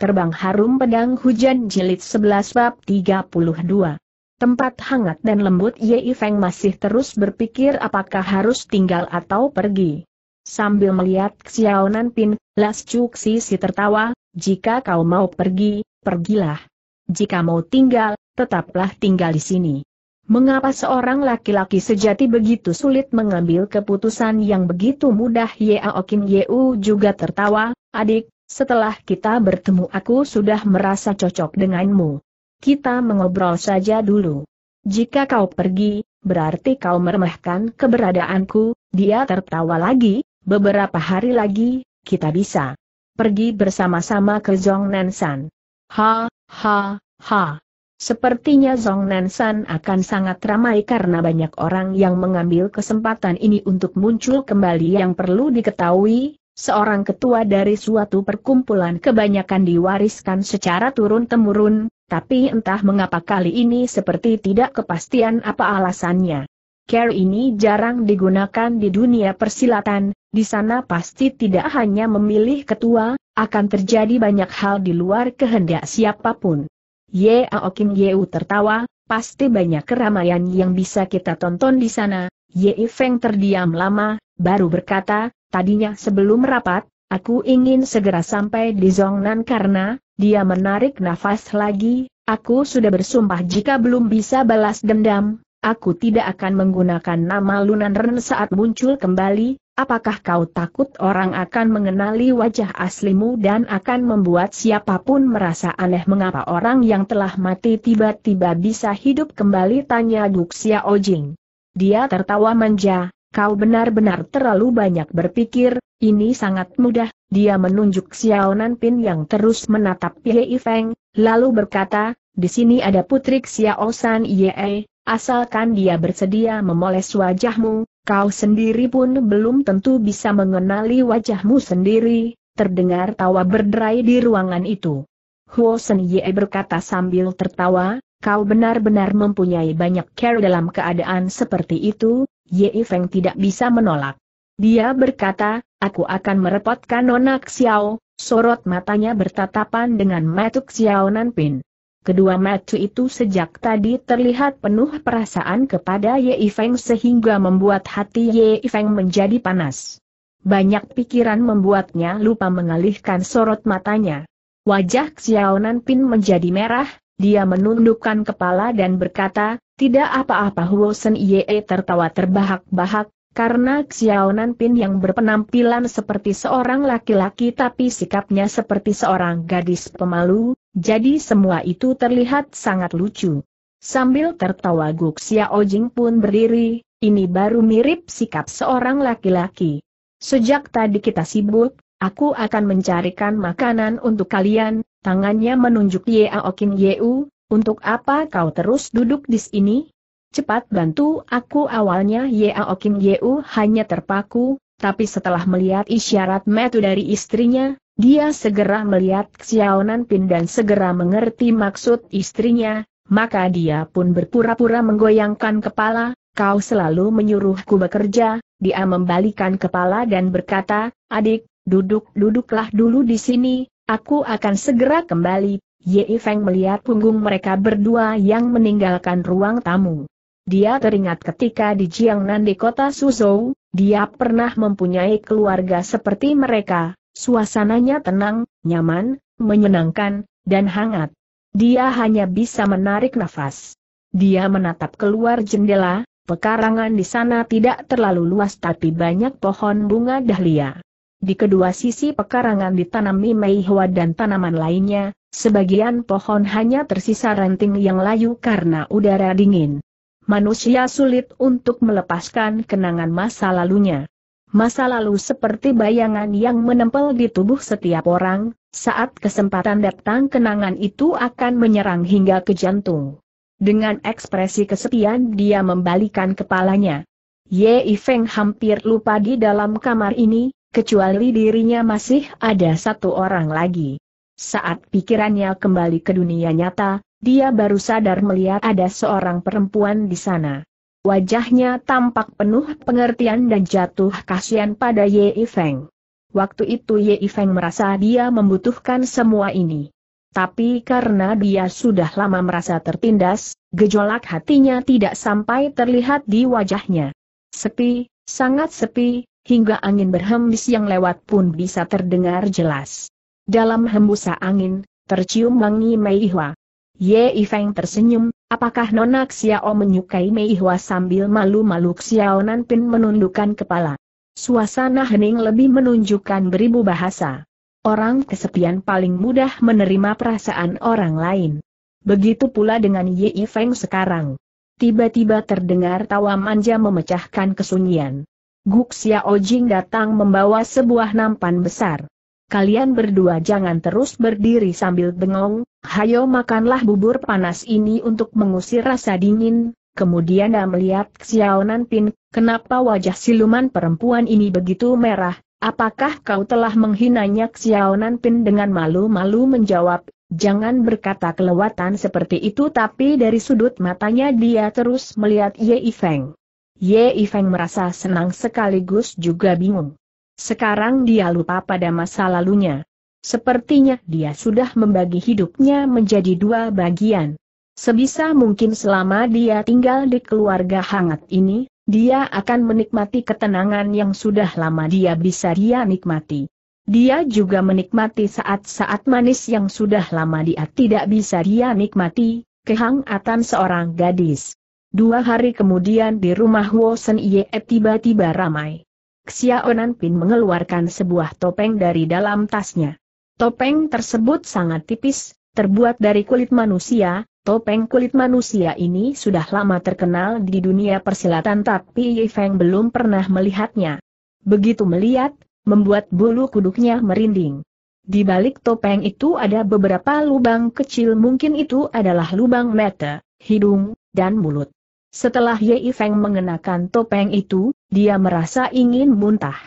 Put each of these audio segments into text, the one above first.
Terbang Harum Pedang Hujan Jilid 11 Bab 32 Tempat hangat dan lembut Ye Feng masih terus berpikir apakah harus tinggal atau pergi. Sambil melihat Xiao Pin, Las Chuk Si tertawa, jika kau mau pergi, pergilah. Jika mau tinggal, tetaplah tinggal di sini. Mengapa seorang laki-laki sejati begitu sulit mengambil keputusan yang begitu mudah Ye Aokin Yeu juga tertawa, adik, setelah kita bertemu aku sudah merasa cocok denganmu. Kita mengobrol saja dulu. Jika kau pergi, berarti kau meremehkan keberadaanku, dia tertawa lagi, beberapa hari lagi, kita bisa pergi bersama-sama ke Zhong Nansan. Ha, ha, ha. Sepertinya Zhong Nansan akan sangat ramai karena banyak orang yang mengambil kesempatan ini untuk muncul kembali yang perlu diketahui, seorang ketua dari suatu perkumpulan kebanyakan diwariskan secara turun-temurun, tapi entah mengapa kali ini seperti tidak kepastian apa alasannya. Care ini jarang digunakan di dunia persilatan, di sana pasti tidak hanya memilih ketua, akan terjadi banyak hal di luar kehendak siapa pun. Ye Aokin Yeu tertawa, pasti banyak keramaian yang bisa kita tonton di sana. Ye Feng terdiam lama, baru berkata, Tadinya sebelum rapat, aku ingin segera sampai di Zongnan karena, dia menarik nafas lagi, aku sudah bersumpah jika belum bisa balas dendam, aku tidak akan menggunakan nama Lunan Ren saat muncul kembali, apakah kau takut orang akan mengenali wajah aslimu dan akan membuat siapa pun merasa aneh? Mengapa orang yang telah mati tiba-tiba bisa hidup kembali? Tanya Guxia Ojing. Dia tertawa manja, Kau benar-benar terlalu banyak berpikir, ini sangat mudah, dia menunjuk Xiao Nanpin yang terus menatap Ye Feng, lalu berkata, di sini ada putri Xiao San Ye, asalkan dia bersedia memoles wajahmu, kau sendiri pun belum tentu bisa mengenali wajahmu sendiri, terdengar tawa berderai di ruangan itu. Huo Sen Ye berkata sambil tertawa, kau benar-benar mempunyai banyak care dalam keadaan seperti itu, Ye Feng tidak bisa menolak. Dia berkata, aku akan merepotkan Nona Xiao, sorot matanya bertatapan dengan Matuk Xiao Nanpin. Kedua matu itu sejak tadi terlihat penuh perasaan kepada Ye Feng sehingga membuat hati Ye Feng menjadi panas. Banyak pikiran membuatnya lupa mengalihkan sorot matanya. Wajah Xiao Nanpin menjadi merah, dia menundukkan kepala dan berkata, tidak apa-apa Huo Sen Yee tertawa terbahak-bahak, karena Xiao Nanpin yang berpenampilan seperti seorang laki-laki tapi sikapnya seperti seorang gadis pemalu, jadi semua itu terlihat sangat lucu. Sambil tertawa Guk Xiao Jing pun berdiri, ini baru mirip sikap seorang laki-laki. Sejak tadi kita sibuk, aku akan mencarikan makanan untuk kalian, tangannya menunjuk Ye Aokin Yeu, untuk apa kau terus duduk di sini? Cepat bantu aku awalnya Yao Kim Yeu hanya terpaku, tapi setelah melihat isyarat metu dari istrinya, dia segera melihat Xiao Pin dan segera mengerti maksud istrinya, maka dia pun berpura-pura menggoyangkan kepala, kau selalu menyuruhku bekerja, dia membalikan kepala dan berkata, adik, duduk-duduklah dulu di sini, aku akan segera kembali, Ye Feng melihat punggung mereka berdua yang meninggalkan ruang tamu. Dia teringat ketika di Jiangnan di kota Suzhou, dia pernah mempunyai keluarga seperti mereka, suasananya tenang, nyaman, menyenangkan, dan hangat. Dia hanya bisa menarik nafas. Dia menatap keluar jendela, pekarangan di sana tidak terlalu luas tapi banyak pohon bunga dahlia. Di kedua sisi pekarangan ditanami meihua dan tanaman lainnya, Sebagian pohon hanya tersisa ranting yang layu karena udara dingin. Manusia sulit untuk melepaskan kenangan masa lalunya. Masa lalu seperti bayangan yang menempel di tubuh setiap orang, saat kesempatan datang kenangan itu akan menyerang hingga ke jantung. Dengan ekspresi kesepian dia membalikan kepalanya. Ye Feng hampir lupa di dalam kamar ini, kecuali dirinya masih ada satu orang lagi. Saat pikirannya kembali ke dunia nyata, dia baru sadar melihat ada seorang perempuan di sana. Wajahnya tampak penuh pengertian dan jatuh kasihan pada Ye Feng. Waktu itu Ye Feng merasa dia membutuhkan semua ini. Tapi karena dia sudah lama merasa tertindas, gejolak hatinya tidak sampai terlihat di wajahnya. Sepi, sangat sepi, hingga angin berhembus yang lewat pun bisa terdengar jelas. Dalam hembusan angin, tercium wangi Meihwa. Ye Feng tersenyum, apakah Nona Xiao menyukai Meihwa sambil malu-malu Xiao Nanpin menundukkan kepala. Suasana hening lebih menunjukkan beribu bahasa. Orang kesepian paling mudah menerima perasaan orang lain. Begitu pula dengan Ye Feng sekarang. Tiba-tiba terdengar tawa manja memecahkan kesunyian. Guk Xiao datang membawa sebuah nampan besar. Kalian berdua jangan terus berdiri sambil bengong, hayo makanlah bubur panas ini untuk mengusir rasa dingin. Kemudian dia melihat Xiao Nanpin, kenapa wajah siluman perempuan ini begitu merah, Apakah kau telah menghinanya Xiao Nanpin dengan malu-malu menjawab, jangan berkata kelewatan seperti itu tapi dari sudut matanya dia terus melihat Ye Feng. Ye Feng merasa senang sekaligus juga bingung. Sekarang dia lupa pada masa lalunya. Sepertinya dia sudah membagi hidupnya menjadi dua bagian. Sebisa mungkin selama dia tinggal di keluarga hangat ini, dia akan menikmati ketenangan yang sudah lama dia bisa dia nikmati. Dia juga menikmati saat-saat manis yang sudah lama dia tidak bisa dia nikmati, kehangatan seorang gadis. Dua hari kemudian di rumah Wosen Ye tiba-tiba ramai. Xiaonan Pin mengeluarkan sebuah topeng dari dalam tasnya. Topeng tersebut sangat tipis, terbuat dari kulit manusia, Topeng kulit manusia ini sudah lama terkenal di dunia persilatan tapi Yi Feng belum pernah melihatnya. Begitu melihat, membuat bulu kuduknya merinding. Di balik topeng itu ada beberapa lubang kecil mungkin itu adalah lubang mata, hidung, dan mulut. Setelah Ye Feng mengenakan topeng itu, dia merasa ingin muntah.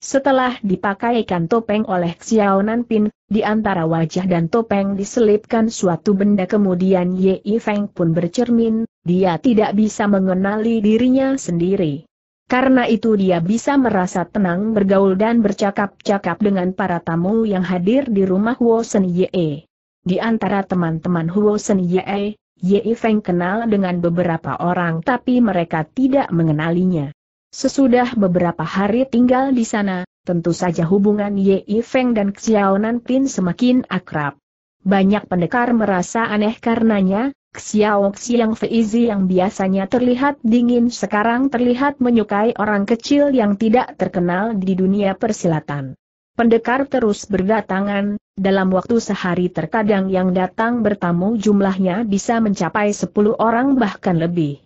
Setelah dipakaikan topeng oleh Xiao Nanpin, di antara wajah dan topeng diselipkan suatu benda kemudian Ye Feng pun bercermin, dia tidak bisa mengenali dirinya sendiri. Karena itu dia bisa merasa tenang bergaul dan bercakap-cakap dengan para tamu yang hadir di rumah Sen Ye. Di antara teman-teman Sen Ye, Ye Feng kenal dengan beberapa orang tapi mereka tidak mengenalinya. Sesudah beberapa hari tinggal di sana, tentu saja hubungan Ye Feng dan Xiao Nanpin semakin akrab. Banyak pendekar merasa aneh karenanya, Xiao Xiang Feizi yang biasanya terlihat dingin sekarang terlihat menyukai orang kecil yang tidak terkenal di dunia persilatan. Pendekar terus berdatangan, dalam waktu sehari terkadang yang datang bertamu jumlahnya bisa mencapai 10 orang bahkan lebih.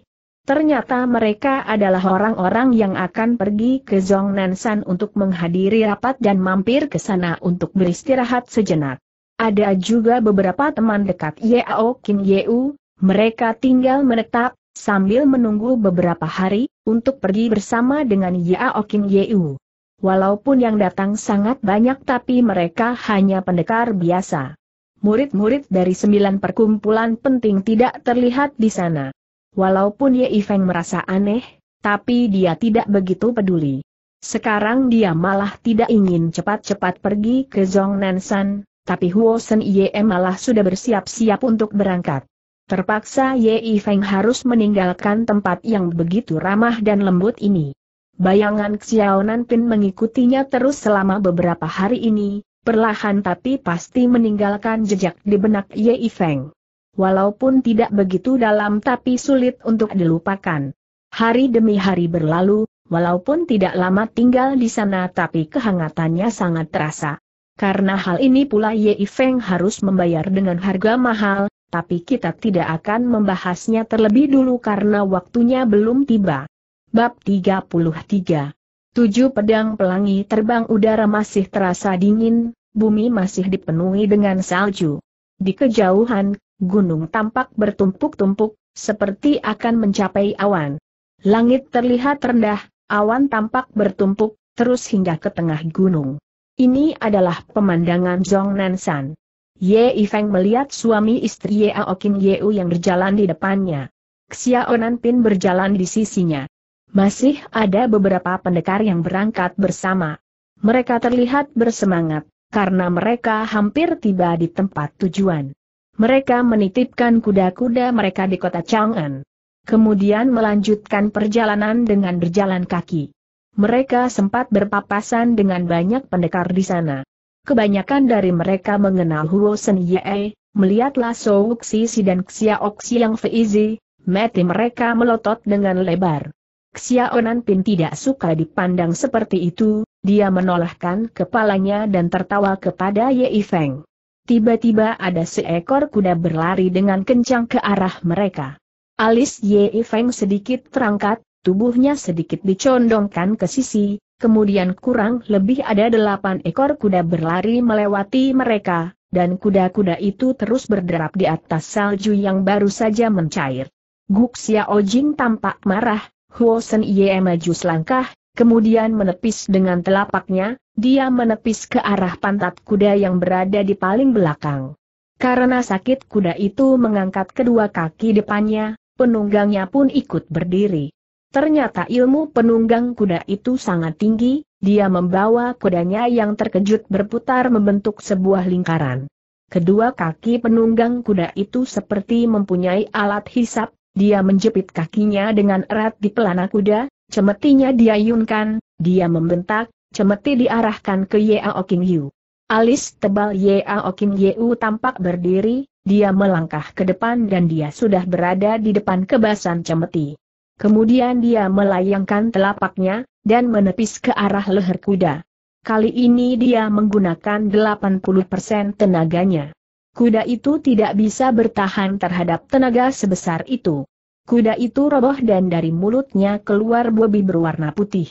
Ternyata mereka adalah orang-orang yang akan pergi ke Zhongnansan untuk menghadiri rapat dan mampir ke sana untuk beristirahat sejenak. Ada juga beberapa teman dekat Yao Kin Yeu, mereka tinggal menetap, sambil menunggu beberapa hari, untuk pergi bersama dengan Yao Kin Yeu. Walaupun yang datang sangat banyak tapi mereka hanya pendekar biasa. Murid-murid dari sembilan perkumpulan penting tidak terlihat di sana. Walaupun Ye Feng merasa aneh, tapi dia tidak begitu peduli. Sekarang dia malah tidak ingin cepat-cepat pergi ke Zhongnansan, tapi Huo Sen Ye malah sudah bersiap-siap untuk berangkat. Terpaksa Ye Feng harus meninggalkan tempat yang begitu ramah dan lembut ini. Bayangan Xiao Nanpin mengikutinya terus selama beberapa hari ini, perlahan tapi pasti meninggalkan jejak di benak Ye Feng. Walaupun tidak begitu dalam tapi sulit untuk dilupakan. Hari demi hari berlalu, walaupun tidak lama tinggal di sana tapi kehangatannya sangat terasa. Karena hal ini pula Ye Feng harus membayar dengan harga mahal, tapi kita tidak akan membahasnya terlebih dulu karena waktunya belum tiba. Bab 33 Tujuh pedang pelangi terbang udara masih terasa dingin, bumi masih dipenuhi dengan salju. Di kejauhan, gunung tampak bertumpuk-tumpuk, seperti akan mencapai awan. Langit terlihat rendah, awan tampak bertumpuk, terus hingga ke tengah gunung. Ini adalah pemandangan Zhong Nansan. Ye Ifeng melihat suami istri Ye Aokin Yeu yang berjalan di depannya. Xiao Nanpin berjalan di sisinya. Masih ada beberapa pendekar yang berangkat bersama. Mereka terlihat bersemangat, karena mereka hampir tiba di tempat tujuan. Mereka menitipkan kuda-kuda mereka di kota Chang'an. Kemudian melanjutkan perjalanan dengan berjalan kaki. Mereka sempat berpapasan dengan banyak pendekar di sana. Kebanyakan dari mereka mengenal Huo Sen Ye, melihat Lasso Uksi dan Xia Oksi yang Feizi, mati mereka melotot dengan lebar. Xia Onan Pin tidak suka dipandang seperti itu, dia menolehkan kepalanya dan tertawa kepada Ye Feng. Tiba-tiba ada seekor kuda berlari dengan kencang ke arah mereka. Alis Ye Feng sedikit terangkat, tubuhnya sedikit dicondongkan ke sisi, kemudian kurang lebih ada delapan ekor kuda berlari melewati mereka, dan kuda-kuda itu terus berderap di atas salju yang baru saja mencair. Guk Xiao Jing tampak marah, Huo Sen Ye maju selangkah, kemudian menepis dengan telapaknya, dia menepis ke arah pantat kuda yang berada di paling belakang. Karena sakit kuda itu mengangkat kedua kaki depannya, penunggangnya pun ikut berdiri. Ternyata ilmu penunggang kuda itu sangat tinggi, dia membawa kudanya yang terkejut berputar membentuk sebuah lingkaran. Kedua kaki penunggang kuda itu seperti mempunyai alat hisap, dia menjepit kakinya dengan erat di pelana kuda, cemetinya diayunkan, dia membentak, cemeti diarahkan ke Yao King Yu. Alis tebal Yao King Yu tampak berdiri, dia melangkah ke depan dan dia sudah berada di depan kebasan cemeti. Kemudian dia melayangkan telapaknya, dan menepis ke arah leher kuda. Kali ini dia menggunakan 80% tenaganya. Kuda itu tidak bisa bertahan terhadap tenaga sebesar itu. Kuda itu roboh dan dari mulutnya keluar bobi berwarna putih.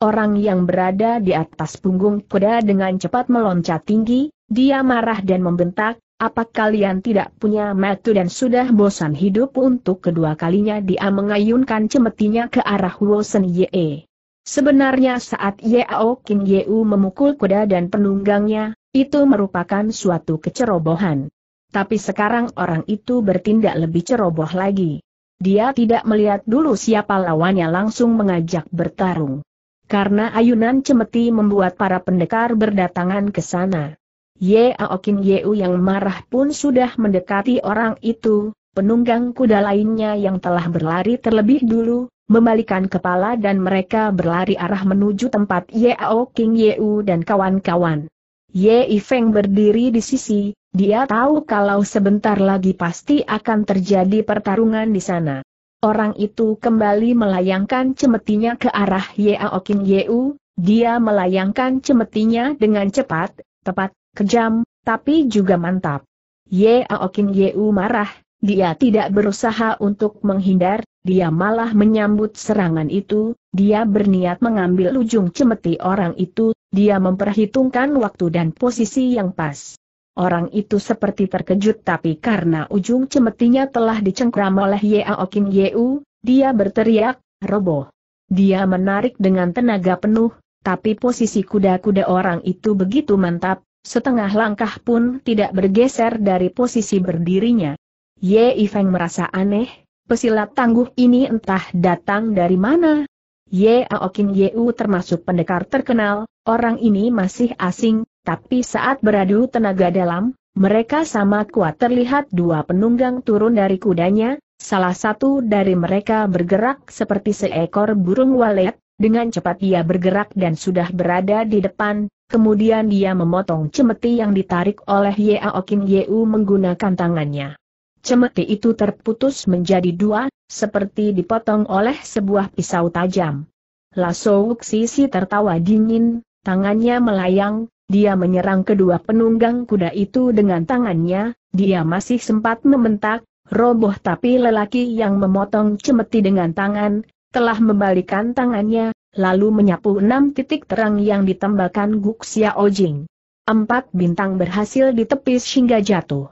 Orang yang berada di atas punggung kuda dengan cepat meloncat tinggi, dia marah dan membentak, apa kalian tidak punya matu dan sudah bosan hidup untuk kedua kalinya dia mengayunkan cemetinya ke arah Wosen Ye. Sebenarnya saat Yao King Yeu memukul kuda dan penunggangnya, itu merupakan suatu kecerobohan. Tapi sekarang orang itu bertindak lebih ceroboh lagi. Dia tidak melihat dulu siapa lawannya langsung mengajak bertarung karena ayunan cemeti membuat para pendekar berdatangan ke sana. Ye Aokin Yeu yang marah pun sudah mendekati orang itu, penunggang kuda lainnya yang telah berlari terlebih dulu, membalikan kepala dan mereka berlari arah menuju tempat Ye Aoking Yeu dan kawan-kawan. Ye Ifeng berdiri di sisi, dia tahu kalau sebentar lagi pasti akan terjadi pertarungan di sana. Orang itu kembali melayangkan cemetinya ke arah Yao King Yeu, dia melayangkan cemetinya dengan cepat, tepat, kejam, tapi juga mantap. Yao King Yeu marah, dia tidak berusaha untuk menghindar, dia malah menyambut serangan itu, dia berniat mengambil ujung cemeti orang itu, dia memperhitungkan waktu dan posisi yang pas. Orang itu seperti terkejut tapi karena ujung cemetinya telah dicengkram oleh Yao King Yeu, dia berteriak, roboh. Dia menarik dengan tenaga penuh, tapi posisi kuda-kuda orang itu begitu mantap, setengah langkah pun tidak bergeser dari posisi berdirinya. Ye Feng merasa aneh, pesilat tangguh ini entah datang dari mana. Ye Aokin Yeu termasuk pendekar terkenal, orang ini masih asing, tapi saat beradu tenaga dalam, mereka sama kuat terlihat dua penunggang turun dari kudanya, salah satu dari mereka bergerak seperti seekor burung walet, dengan cepat dia bergerak dan sudah berada di depan, kemudian dia memotong cemeti yang ditarik oleh Yao King Yeu menggunakan tangannya. Cemeti itu terputus menjadi dua, seperti dipotong oleh sebuah pisau tajam. Lasso Sisi tertawa dingin, tangannya melayang, dia menyerang kedua penunggang kuda itu dengan tangannya, dia masih sempat membentak, roboh tapi lelaki yang memotong cemeti dengan tangan, telah membalikan tangannya, lalu menyapu enam titik terang yang ditembakkan Guk Xiao Jing. Empat bintang berhasil ditepis hingga jatuh.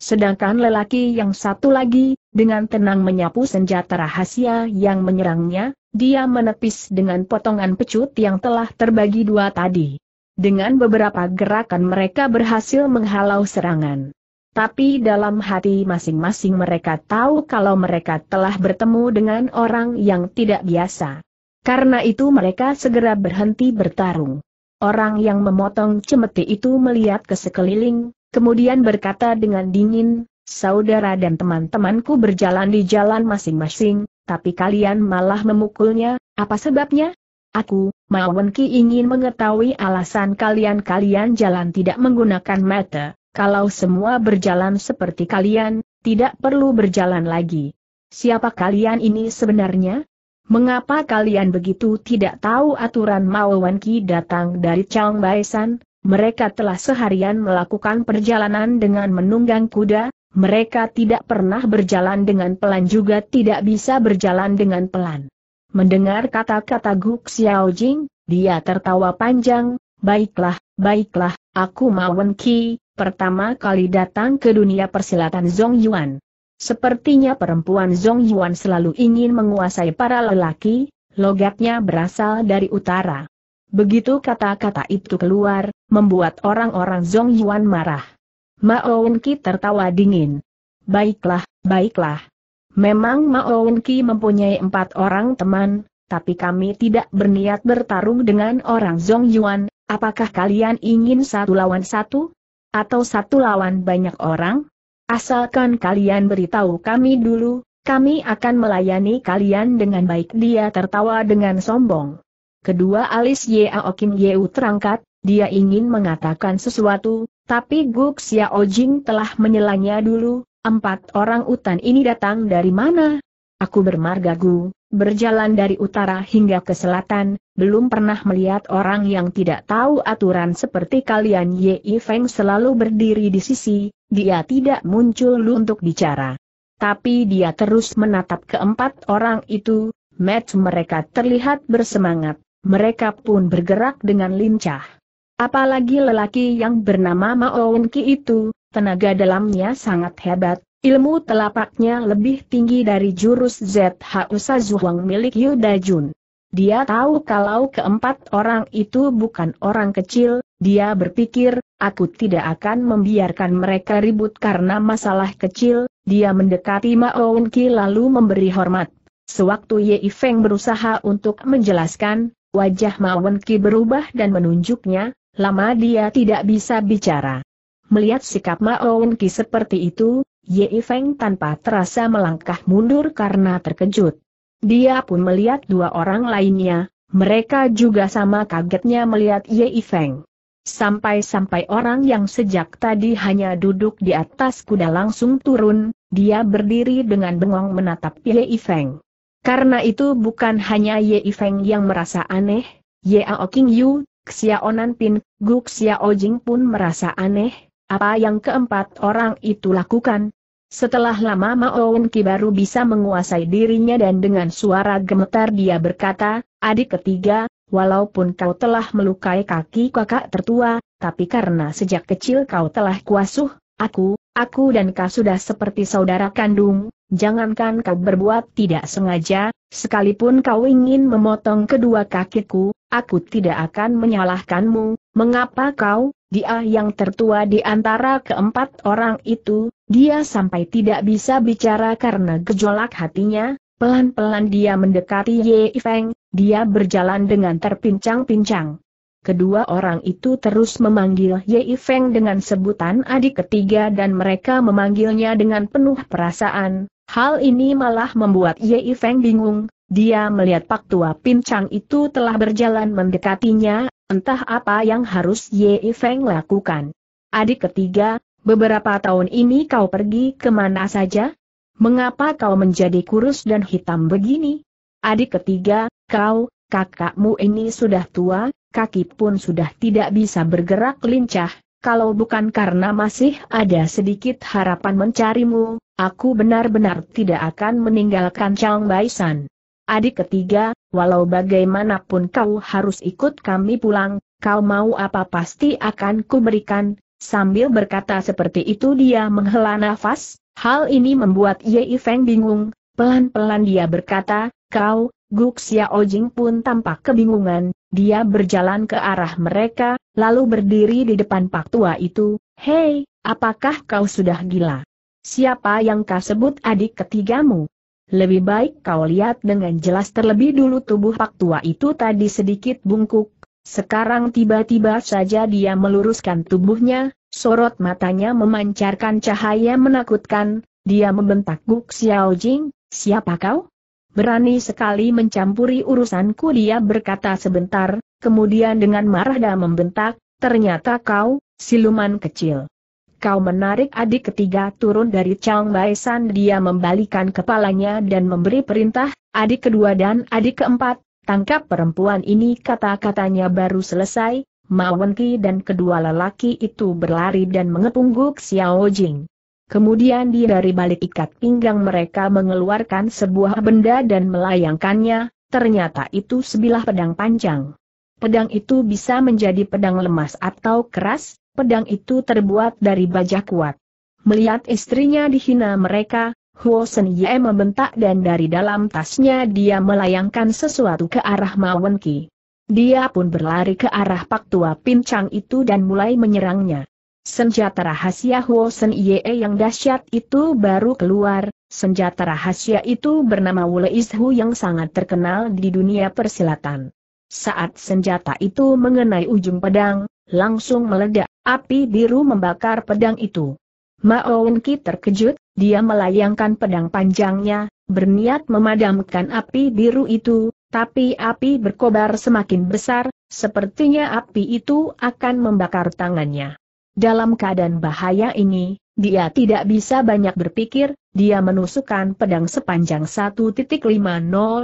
Sedangkan lelaki yang satu lagi, dengan tenang menyapu senjata rahasia yang menyerangnya, dia menepis dengan potongan pecut yang telah terbagi dua tadi. Dengan beberapa gerakan mereka berhasil menghalau serangan. Tapi dalam hati masing-masing mereka tahu kalau mereka telah bertemu dengan orang yang tidak biasa. Karena itu mereka segera berhenti bertarung. Orang yang memotong cemeti itu melihat ke sekeliling, kemudian berkata dengan dingin, saudara dan teman-temanku berjalan di jalan masing-masing, tapi kalian malah memukulnya, apa sebabnya? Aku, Mawenki ingin mengetahui alasan kalian-kalian jalan tidak menggunakan mata, kalau semua berjalan seperti kalian, tidak perlu berjalan lagi. Siapa kalian ini sebenarnya? Mengapa kalian begitu tidak tahu aturan Mawenki datang dari Chang Baisan? Mereka telah seharian melakukan perjalanan dengan menunggang kuda, mereka tidak pernah berjalan dengan pelan juga tidak bisa berjalan dengan pelan. Mendengar kata-kata Guk Xiao Jing, dia tertawa panjang, baiklah, baiklah, aku Mawen Ki, pertama kali datang ke dunia persilatan Zong Yuan. Sepertinya perempuan Zong Yuan selalu ingin menguasai para lelaki, logatnya berasal dari utara. Begitu kata-kata itu keluar, membuat orang-orang Zong Yuan marah. Mao tertawa dingin. Baiklah, baiklah, Memang Mao mempunyai empat orang teman, tapi kami tidak berniat bertarung dengan orang Zong Yuan, apakah kalian ingin satu lawan satu? Atau satu lawan banyak orang? Asalkan kalian beritahu kami dulu, kami akan melayani kalian dengan baik dia tertawa dengan sombong. Kedua alis Yao Kim Yeu terangkat, dia ingin mengatakan sesuatu, tapi Guk Xiao Jing telah menyelanya dulu, Empat orang utan ini datang dari mana? Aku bermarga gu, berjalan dari utara hingga ke selatan, belum pernah melihat orang yang tidak tahu aturan seperti kalian Ye Feng selalu berdiri di sisi, dia tidak muncul untuk bicara. Tapi dia terus menatap keempat orang itu, match mereka terlihat bersemangat, mereka pun bergerak dengan lincah. Apalagi lelaki yang bernama Mao Wenki itu, tenaga dalamnya sangat hebat, ilmu telapaknya lebih tinggi dari jurus ZHU Sazuang milik Yuda Jun. Dia tahu kalau keempat orang itu bukan orang kecil, dia berpikir, aku tidak akan membiarkan mereka ribut karena masalah kecil, dia mendekati Mao Ki lalu memberi hormat. Sewaktu Ye Feng berusaha untuk menjelaskan, wajah Mao Ki berubah dan menunjuknya, lama dia tidak bisa bicara. Melihat sikap Mao Ki seperti itu, Ye Feng tanpa terasa melangkah mundur karena terkejut. Dia pun melihat dua orang lainnya, mereka juga sama kagetnya melihat Ye Feng. Sampai-sampai orang yang sejak tadi hanya duduk di atas kuda langsung turun, dia berdiri dengan bengong menatap Ye Feng. Karena itu bukan hanya Ye Feng yang merasa aneh, Ye Ao King Yu, Xiao Pin, Guk Xiao Jing pun merasa aneh, apa yang keempat orang itu lakukan? Setelah lama Mao Ki baru bisa menguasai dirinya dan dengan suara gemetar dia berkata, adik ketiga, walaupun kau telah melukai kaki kakak tertua, tapi karena sejak kecil kau telah kuasuh, aku, aku dan kau sudah seperti saudara kandung, jangankan kau berbuat tidak sengaja, sekalipun kau ingin memotong kedua kakiku, aku tidak akan menyalahkanmu, mengapa kau, dia yang tertua di antara keempat orang itu, dia sampai tidak bisa bicara karena gejolak hatinya, pelan-pelan dia mendekati Ye Feng, dia berjalan dengan terpincang-pincang. Kedua orang itu terus memanggil Ye Feng dengan sebutan adik ketiga dan mereka memanggilnya dengan penuh perasaan. Hal ini malah membuat Ye Feng bingung, dia melihat Pak Tua Pincang itu telah berjalan mendekatinya, entah apa yang harus Ye Feng lakukan. Adik ketiga, beberapa tahun ini kau pergi ke mana saja? Mengapa kau menjadi kurus dan hitam begini? Adik ketiga, kau, kakakmu ini sudah tua, kaki pun sudah tidak bisa bergerak lincah, kalau bukan karena masih ada sedikit harapan mencarimu, aku benar-benar tidak akan meninggalkan Chang Baisan adik ketiga, walau bagaimanapun kau harus ikut kami pulang, kau mau apa pasti akan kuberikan, sambil berkata seperti itu dia menghela nafas, hal ini membuat Ye Feng bingung, pelan-pelan dia berkata, kau, Guk Xiao Jing pun tampak kebingungan, dia berjalan ke arah mereka, lalu berdiri di depan Pak Tua itu, hei, apakah kau sudah gila? Siapa yang kau sebut adik ketigamu? Lebih baik kau lihat dengan jelas terlebih dulu tubuh Pak Tua itu tadi sedikit bungkuk, sekarang tiba-tiba saja dia meluruskan tubuhnya, sorot matanya memancarkan cahaya menakutkan, dia membentak Guk Xiao Jing, siapa kau? Berani sekali mencampuri urusanku dia berkata sebentar, kemudian dengan marah dan membentak, ternyata kau, siluman kecil. Kau menarik adik ketiga turun dari Chang Bai San dia membalikan kepalanya dan memberi perintah, adik kedua dan adik keempat, tangkap perempuan ini kata-katanya baru selesai, Ma Wenki dan kedua lelaki itu berlari dan mengepung Guk Xiao Jing. Kemudian di dari balik ikat pinggang mereka mengeluarkan sebuah benda dan melayangkannya, ternyata itu sebilah pedang panjang. Pedang itu bisa menjadi pedang lemas atau keras, pedang itu terbuat dari baja kuat. Melihat istrinya dihina mereka, Huo Sen Ye membentak dan dari dalam tasnya dia melayangkan sesuatu ke arah Mawen Ki. Dia pun berlari ke arah Pak Tua Pincang itu dan mulai menyerangnya. Senjata rahasia Huo Sen Ye yang dahsyat itu baru keluar, senjata rahasia itu bernama Wule Ishu yang sangat terkenal di dunia persilatan. Saat senjata itu mengenai ujung pedang, langsung meledak, api biru membakar pedang itu. Mao Wenki terkejut, dia melayangkan pedang panjangnya, berniat memadamkan api biru itu, tapi api berkobar semakin besar, sepertinya api itu akan membakar tangannya. Dalam keadaan bahaya ini, dia tidak bisa banyak berpikir, dia menusukkan pedang sepanjang 1.50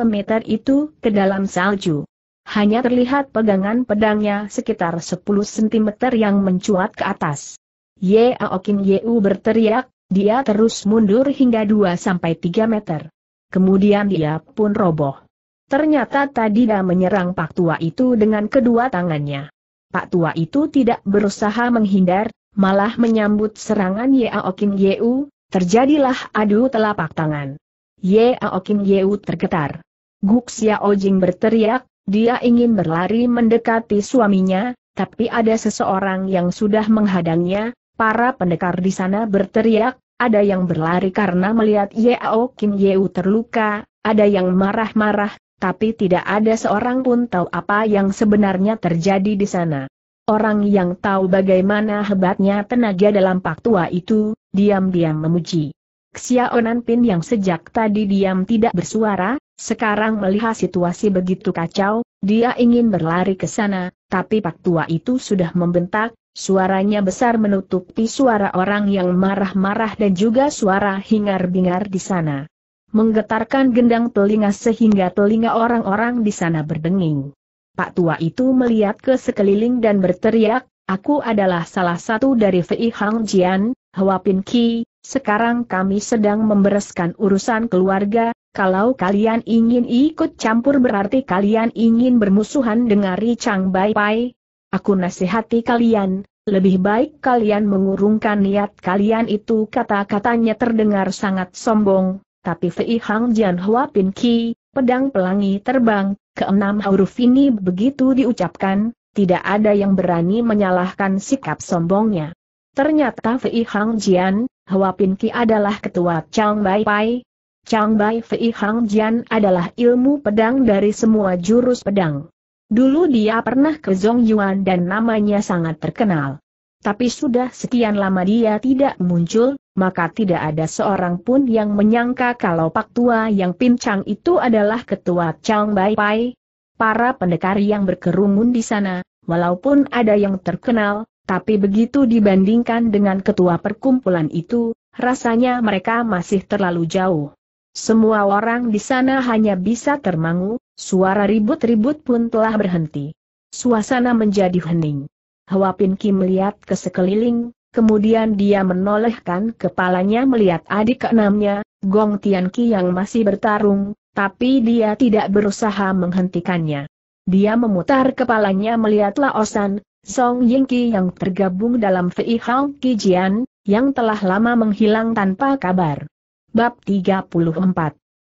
meter itu ke dalam salju. Hanya terlihat pegangan pedangnya sekitar 10 cm yang mencuat ke atas. Ye Aokin Yeu berteriak, dia terus mundur hingga 2-3 meter. Kemudian dia pun roboh. Ternyata tadi dia menyerang Pak Tua itu dengan kedua tangannya. Pak tua itu tidak berusaha menghindar, malah menyambut serangan Ye Aokin Yeu, terjadilah adu telapak tangan. Ye Aokin Yeu tergetar. Guk Xiao Jing berteriak, dia ingin berlari mendekati suaminya, tapi ada seseorang yang sudah menghadangnya, para pendekar di sana berteriak, ada yang berlari karena melihat Ye Aokin Yeu terluka, ada yang marah-marah, tapi tidak ada seorang pun tahu apa yang sebenarnya terjadi di sana. Orang yang tahu bagaimana hebatnya tenaga dalam Pak Tua itu, diam-diam memuji. Xiaonan Pin yang sejak tadi diam tidak bersuara, sekarang melihat situasi begitu kacau, dia ingin berlari ke sana, tapi Pak Tua itu sudah membentak, suaranya besar menutupi suara orang yang marah-marah dan juga suara hingar-bingar di sana menggetarkan gendang telinga sehingga telinga orang-orang di sana berdenging. Pak tua itu melihat ke sekeliling dan berteriak, aku adalah salah satu dari Fei Hang Jian, Hua Pin Ki, sekarang kami sedang membereskan urusan keluarga, kalau kalian ingin ikut campur berarti kalian ingin bermusuhan dengan Ri Chang Bai Pai. Aku nasihati kalian, lebih baik kalian mengurungkan niat kalian itu kata-katanya terdengar sangat sombong, tapi Fei Hang Jian Hua Pin Ki, pedang pelangi terbang, keenam huruf ini begitu diucapkan, tidak ada yang berani menyalahkan sikap sombongnya. Ternyata Fei Hang Jian, Hua Pin Ki adalah ketua Chang Bai Pai. Chang Bai Fei Hang Jian adalah ilmu pedang dari semua jurus pedang. Dulu dia pernah ke Zong Yuan dan namanya sangat terkenal. Tapi sudah sekian lama dia tidak muncul, maka tidak ada seorang pun yang menyangka kalau Pak Tua yang pincang itu adalah ketua Chang Bai Pai. Para pendekar yang berkerumun di sana, walaupun ada yang terkenal, tapi begitu dibandingkan dengan ketua perkumpulan itu, rasanya mereka masih terlalu jauh. Semua orang di sana hanya bisa termangu, suara ribut-ribut pun telah berhenti. Suasana menjadi hening. Hawa Pinki melihat ke sekeliling, Kemudian dia menolehkan kepalanya melihat adik keenamnya, Gong Tianqi yang masih bertarung, tapi dia tidak berusaha menghentikannya. Dia memutar kepalanya melihat Laosan, Song Yingqi yang tergabung dalam Fei Hang Kijian, yang telah lama menghilang tanpa kabar. Bab 34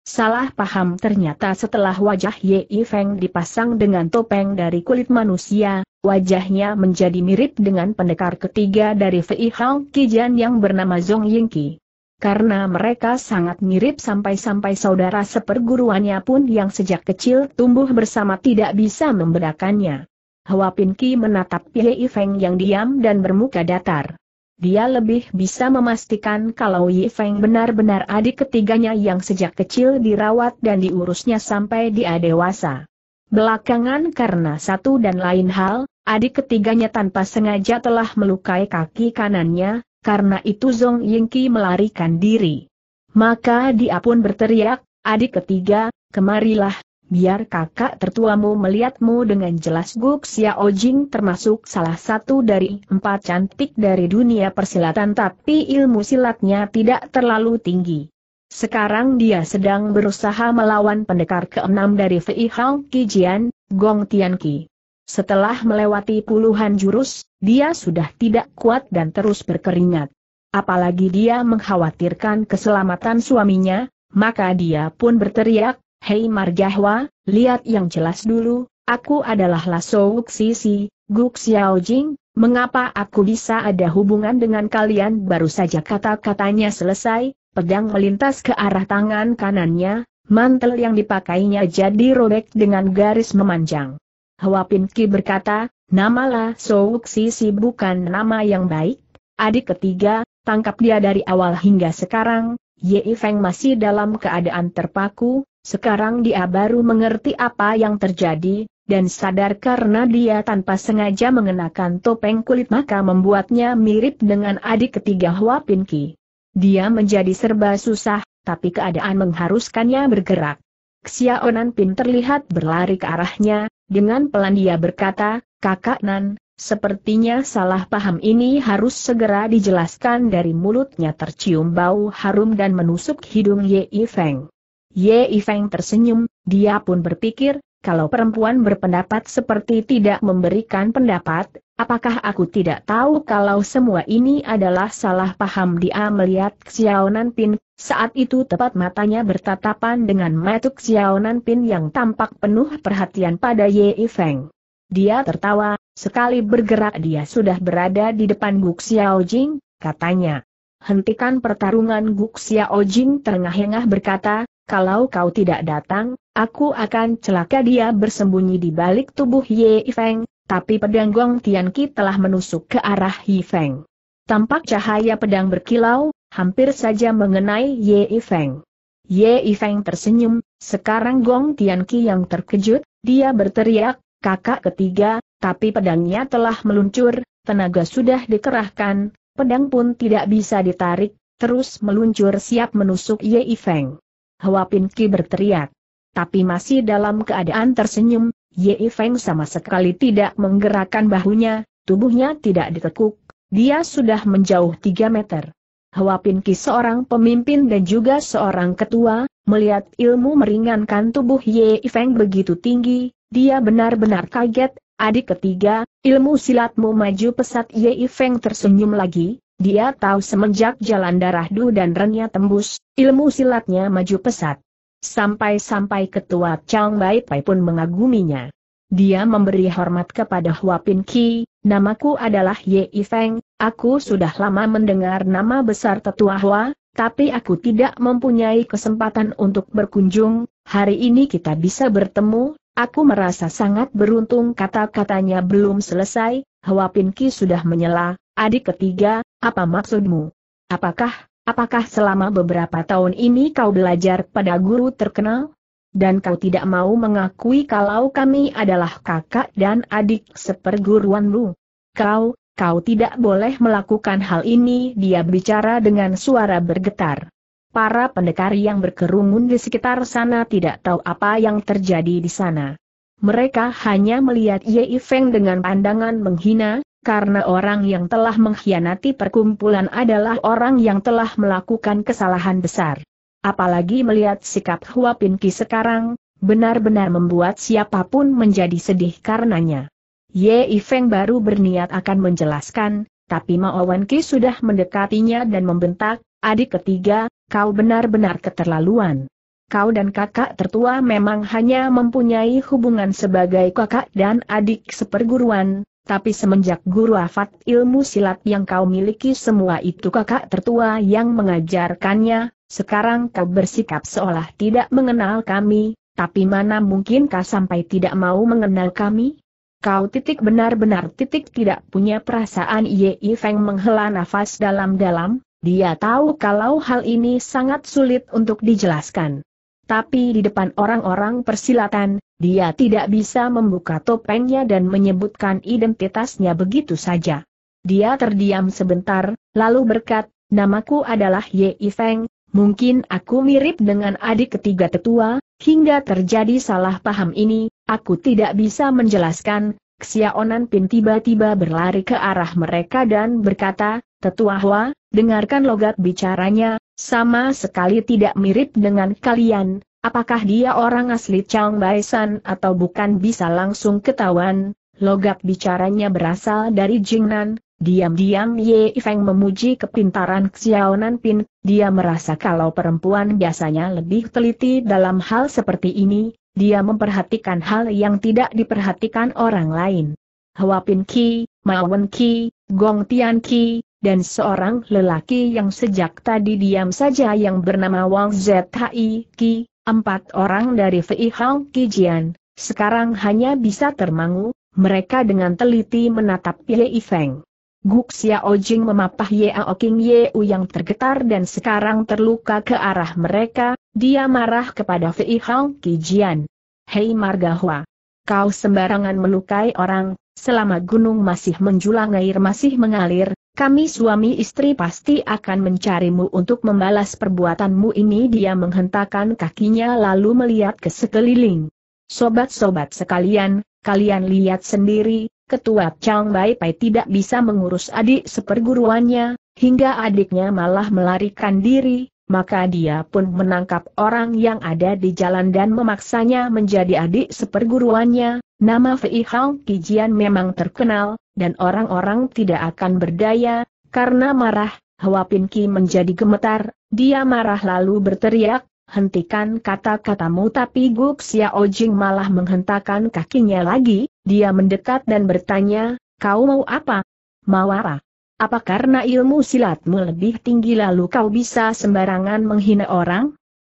Salah paham ternyata setelah wajah Ye Feng dipasang dengan topeng dari kulit manusia, Wajahnya menjadi mirip dengan pendekar ketiga dari Fei Hao Kijan yang bernama Zong Yingqi. Karena mereka sangat mirip sampai-sampai saudara seperguruannya pun yang sejak kecil tumbuh bersama tidak bisa membedakannya. Hua Pinki menatap Ye Feng yang diam dan bermuka datar. Dia lebih bisa memastikan kalau Ye Feng benar-benar adik ketiganya yang sejak kecil dirawat dan diurusnya sampai dia dewasa. Belakangan karena satu dan lain hal, adik ketiganya tanpa sengaja telah melukai kaki kanannya, karena itu Zong Yingki melarikan diri. Maka dia pun berteriak, adik ketiga, kemarilah, biar kakak tertuamu melihatmu dengan jelas Guk Xiao Jing termasuk salah satu dari empat cantik dari dunia persilatan tapi ilmu silatnya tidak terlalu tinggi. Sekarang dia sedang berusaha melawan pendekar keenam dari Fei Hang Kijian, Gong Tianqi. Setelah melewati puluhan jurus, dia sudah tidak kuat dan terus berkeringat. Apalagi dia mengkhawatirkan keselamatan suaminya, maka dia pun berteriak, Hei Margahwa, lihat yang jelas dulu, aku adalah Lasso Sisi, Guk Xiao Jing, mengapa aku bisa ada hubungan dengan kalian baru saja kata-katanya selesai, pedang melintas ke arah tangan kanannya, mantel yang dipakainya jadi robek dengan garis memanjang. Hwa Pinki berkata, nama Lasso Sisi bukan nama yang baik, adik ketiga, tangkap dia dari awal hingga sekarang, Ye Feng masih dalam keadaan terpaku, sekarang dia baru mengerti apa yang terjadi, dan sadar karena dia tanpa sengaja mengenakan topeng kulit maka membuatnya mirip dengan adik ketiga Hua Pinki. Dia menjadi serba susah, tapi keadaan mengharuskannya bergerak. Xia Onan Pin terlihat berlari ke arahnya, dengan pelan dia berkata, Kakak Nan, sepertinya salah paham ini harus segera dijelaskan dari mulutnya tercium bau harum dan menusuk hidung Ye Feng. Ye Feng tersenyum, dia pun berpikir, kalau perempuan berpendapat seperti tidak memberikan pendapat, apakah aku tidak tahu kalau semua ini adalah salah paham? Dia melihat Xiao Nanpin, saat itu tepat matanya bertatapan dengan matuk Xiao Nanpin yang tampak penuh perhatian pada Ye Feng. Dia tertawa, sekali bergerak. Dia sudah berada di depan Guk Xiao Jing, katanya. Hentikan pertarungan Guk Xiao Jing terengah-engah berkata, kalau kau tidak datang, aku akan celaka. Dia bersembunyi di balik tubuh Ye Feng, tapi pedang Gong Tianqi telah menusuk ke arah Ye Feng. Tampak cahaya pedang berkilau, hampir saja mengenai Ye Feng. Ye Feng tersenyum, sekarang Gong Tianqi yang terkejut, dia berteriak, kakak ketiga, tapi pedangnya telah meluncur, tenaga sudah dikerahkan, pedang pun tidak bisa ditarik, terus meluncur siap menusuk Ye Feng. Hua Pinki berteriak. Tapi masih dalam keadaan tersenyum, Ye Feng sama sekali tidak menggerakkan bahunya, tubuhnya tidak ditekuk, dia sudah menjauh tiga meter. Hua Pinki seorang pemimpin dan juga seorang ketua, melihat ilmu meringankan tubuh Ye Feng begitu tinggi, dia benar-benar kaget, adik ketiga, ilmu silatmu maju pesat Ye Feng tersenyum lagi, dia tahu semenjak jalan darah Du dan Renya tembus, ilmu silatnya maju pesat. Sampai-sampai ketua Chang Bai Pai pun mengaguminya. Dia memberi hormat kepada Hua Pin Ki, namaku adalah Ye Feng, aku sudah lama mendengar nama besar tetua Hua, tapi aku tidak mempunyai kesempatan untuk berkunjung, hari ini kita bisa bertemu, aku merasa sangat beruntung kata-katanya belum selesai, Hua Pin Ki sudah menyela, adik ketiga, apa maksudmu? Apakah, apakah selama beberapa tahun ini kau belajar pada guru terkenal? Dan kau tidak mau mengakui kalau kami adalah kakak dan adik seperguruanmu? Kau, kau tidak boleh melakukan hal ini dia bicara dengan suara bergetar. Para pendekar yang berkerumun di sekitar sana tidak tahu apa yang terjadi di sana. Mereka hanya melihat Ye Feng dengan pandangan menghina, karena orang yang telah mengkhianati perkumpulan adalah orang yang telah melakukan kesalahan besar. Apalagi melihat sikap Hua Pinki sekarang, benar-benar membuat siapa pun menjadi sedih karenanya. Ye Feng baru berniat akan menjelaskan, tapi Mao Wan Ki sudah mendekatinya dan membentak, adik ketiga, kau benar-benar keterlaluan. Kau dan kakak tertua memang hanya mempunyai hubungan sebagai kakak dan adik seperguruan, tapi semenjak guru afat ilmu silat yang kau miliki semua itu kakak tertua yang mengajarkannya, sekarang kau bersikap seolah tidak mengenal kami, tapi mana mungkin kau sampai tidak mau mengenal kami? Kau titik benar-benar titik tidak punya perasaan Ye Feng menghela nafas dalam-dalam, dia tahu kalau hal ini sangat sulit untuk dijelaskan. Tapi di depan orang-orang persilatan, dia tidak bisa membuka topengnya dan menyebutkan identitasnya begitu saja. Dia terdiam sebentar, lalu berkat, namaku adalah Ye Feng, mungkin aku mirip dengan adik ketiga tetua, hingga terjadi salah paham ini, aku tidak bisa menjelaskan, Xiaonan Pin tiba-tiba berlari ke arah mereka dan berkata, Tetua Hua, dengarkan logat bicaranya, sama sekali tidak mirip dengan kalian, apakah dia orang asli Chang Baisan atau bukan bisa langsung ketahuan, logat bicaranya berasal dari Jingnan, Diam-diam Ye Feng memuji kepintaran Xiao Nanpin, dia merasa kalau perempuan biasanya lebih teliti dalam hal seperti ini, dia memperhatikan hal yang tidak diperhatikan orang lain. Hua Pin Ki, Ma Wen Ki, Gong Tian Ki, dan seorang lelaki yang sejak tadi diam saja yang bernama Wang Zhi Ki, empat orang dari Fei Hong Ki Jian, sekarang hanya bisa termangu, mereka dengan teliti menatap Ye Feng. Guk Xiao Jing memapah Yao King Yeu yang tergetar dan sekarang terluka ke arah mereka, dia marah kepada Fei Hong Kijian. Hei Margahwa! Kau sembarangan melukai orang, selama gunung masih menjulang air masih mengalir, kami suami istri pasti akan mencarimu untuk membalas perbuatanmu ini dia menghentakkan kakinya lalu melihat ke sekeliling. Sobat-sobat sekalian, kalian lihat sendiri, Ketua Chang Bai Pai tidak bisa mengurus adik seperguruannya, hingga adiknya malah melarikan diri, maka dia pun menangkap orang yang ada di jalan dan memaksanya menjadi adik seperguruannya, nama Fei Hong Kijian memang terkenal, dan orang-orang tidak akan berdaya, karena marah, Hua Pinki menjadi gemetar, dia marah lalu berteriak, hentikan kata-katamu tapi Guk Xiao Jing malah menghentakkan kakinya lagi, dia mendekat dan bertanya, kau mau apa? Mau apa? Apa karena ilmu silatmu lebih tinggi lalu kau bisa sembarangan menghina orang?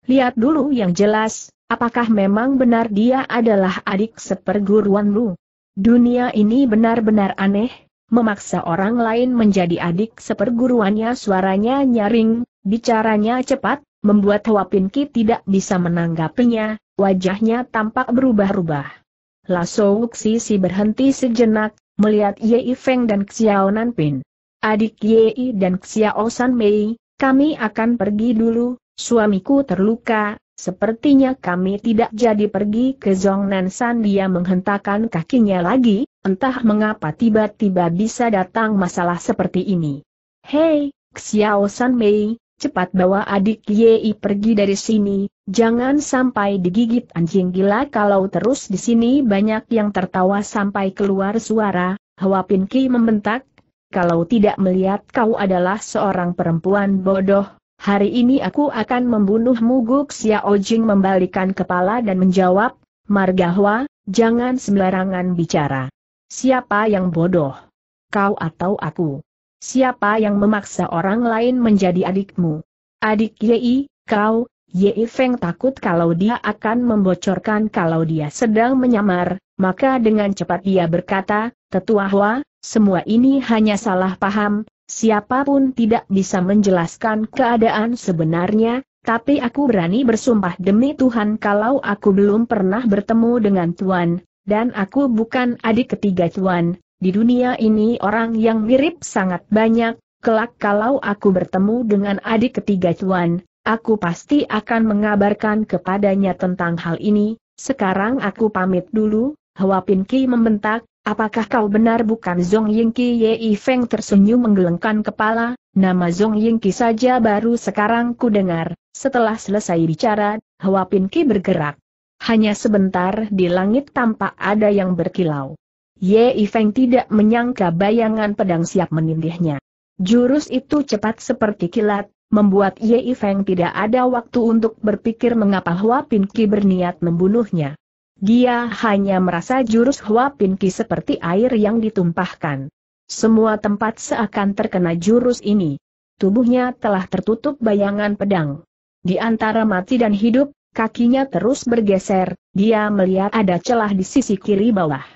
Lihat dulu yang jelas, apakah memang benar dia adalah adik seperguruanmu? Dunia ini benar-benar aneh, memaksa orang lain menjadi adik seperguruannya suaranya nyaring, bicaranya cepat, membuat Wapinki tidak bisa menanggapinya, wajahnya tampak berubah-ubah. Lasso Wuxi si berhenti sejenak, melihat Ye Feng dan Xiao Nanpin. Adik Ye dan Xiao San Mei, kami akan pergi dulu, suamiku terluka, sepertinya kami tidak jadi pergi ke Zhongnan San. Dia menghentakkan kakinya lagi, entah mengapa tiba-tiba bisa datang masalah seperti ini. Hei, Xiao San Mei, cepat bawa adik Yei pergi dari sini, jangan sampai digigit anjing gila. Kalau terus di sini banyak yang tertawa sampai keluar suara, Hawa Pinki membentak, kalau tidak melihat kau adalah seorang perempuan bodoh, hari ini aku akan membunuhmu Guk Xiao Jing membalikan kepala dan menjawab, Margahwa, jangan sembarangan bicara. Siapa yang bodoh? Kau atau aku? Siapa yang memaksa orang lain menjadi adikmu? Adik Yei, kau, Yei Feng takut kalau dia akan membocorkan kalau dia sedang menyamar, maka dengan cepat dia berkata, Tetua Hua, semua ini hanya salah paham, siapa pun tidak bisa menjelaskan keadaan sebenarnya, tapi aku berani bersumpah demi Tuhan kalau aku belum pernah bertemu dengan Tuan, dan aku bukan adik ketiga Tuan, di dunia ini orang yang mirip sangat banyak, kelak kalau aku bertemu dengan adik ketiga Tuan, aku pasti akan mengabarkan kepadanya tentang hal ini, sekarang aku pamit dulu, Hua Pinki membentak, apakah kau benar bukan Zong Yingki Ye Feng tersenyum menggelengkan kepala, nama Zong Yingki saja baru sekarang ku dengar, setelah selesai bicara, Hua Pinki bergerak. Hanya sebentar di langit tampak ada yang berkilau. Ye Feng tidak menyangka bayangan pedang siap menindihnya. Jurus itu cepat seperti kilat, membuat Ye Feng tidak ada waktu untuk berpikir mengapa Hua Pinki berniat membunuhnya. Dia hanya merasa jurus Hua Pinki seperti air yang ditumpahkan. Semua tempat seakan terkena jurus ini. Tubuhnya telah tertutup bayangan pedang. Di antara mati dan hidup, kakinya terus bergeser, dia melihat ada celah di sisi kiri bawah.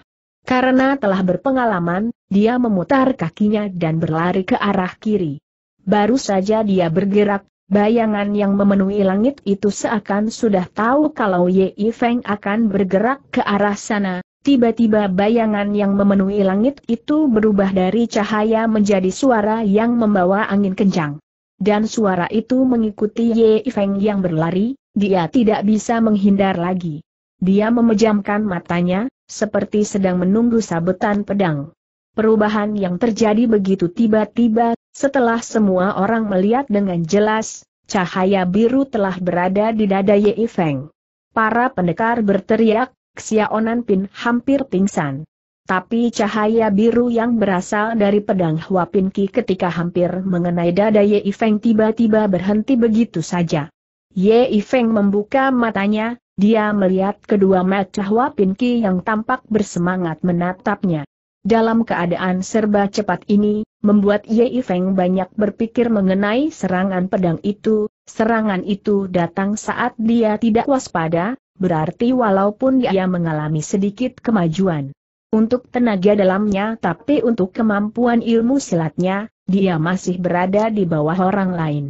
Karena telah berpengalaman, dia memutar kakinya dan berlari ke arah kiri. Baru saja dia bergerak, bayangan yang memenuhi langit itu seakan sudah tahu kalau Ye Feng akan bergerak ke arah sana, Tiba-tiba bayangan yang memenuhi langit itu berubah dari cahaya menjadi suara yang membawa angin kencang. Dan suara itu mengikuti Ye Feng yang berlari, dia tidak bisa menghindar lagi. Dia memejamkan matanya, seperti sedang menunggu sabetan pedang. Perubahan yang terjadi begitu tiba-tiba, setelah semua orang melihat dengan jelas, cahaya biru telah berada di dada Ye Feng. Para pendekar berteriak, Xiaonan Pin hampir pingsan. Tapi cahaya biru yang berasal dari pedang Hua Pin Ki ketika hampir mengenai dada Ye Feng tiba-tiba berhenti begitu saja. Ye Feng membuka matanya, dia melihat kedua mata Hua Pin Ki yang tampak bersemangat menatapnya. Dalam keadaan serba cepat ini, membuat Ye Feng banyak berpikir mengenai serangan pedang itu, serangan itu datang saat dia tidak waspada, berarti walaupun dia mengalami sedikit kemajuan untuk tenaga dalamnya tapi untuk kemampuan ilmu silatnya, dia masih berada di bawah orang lain.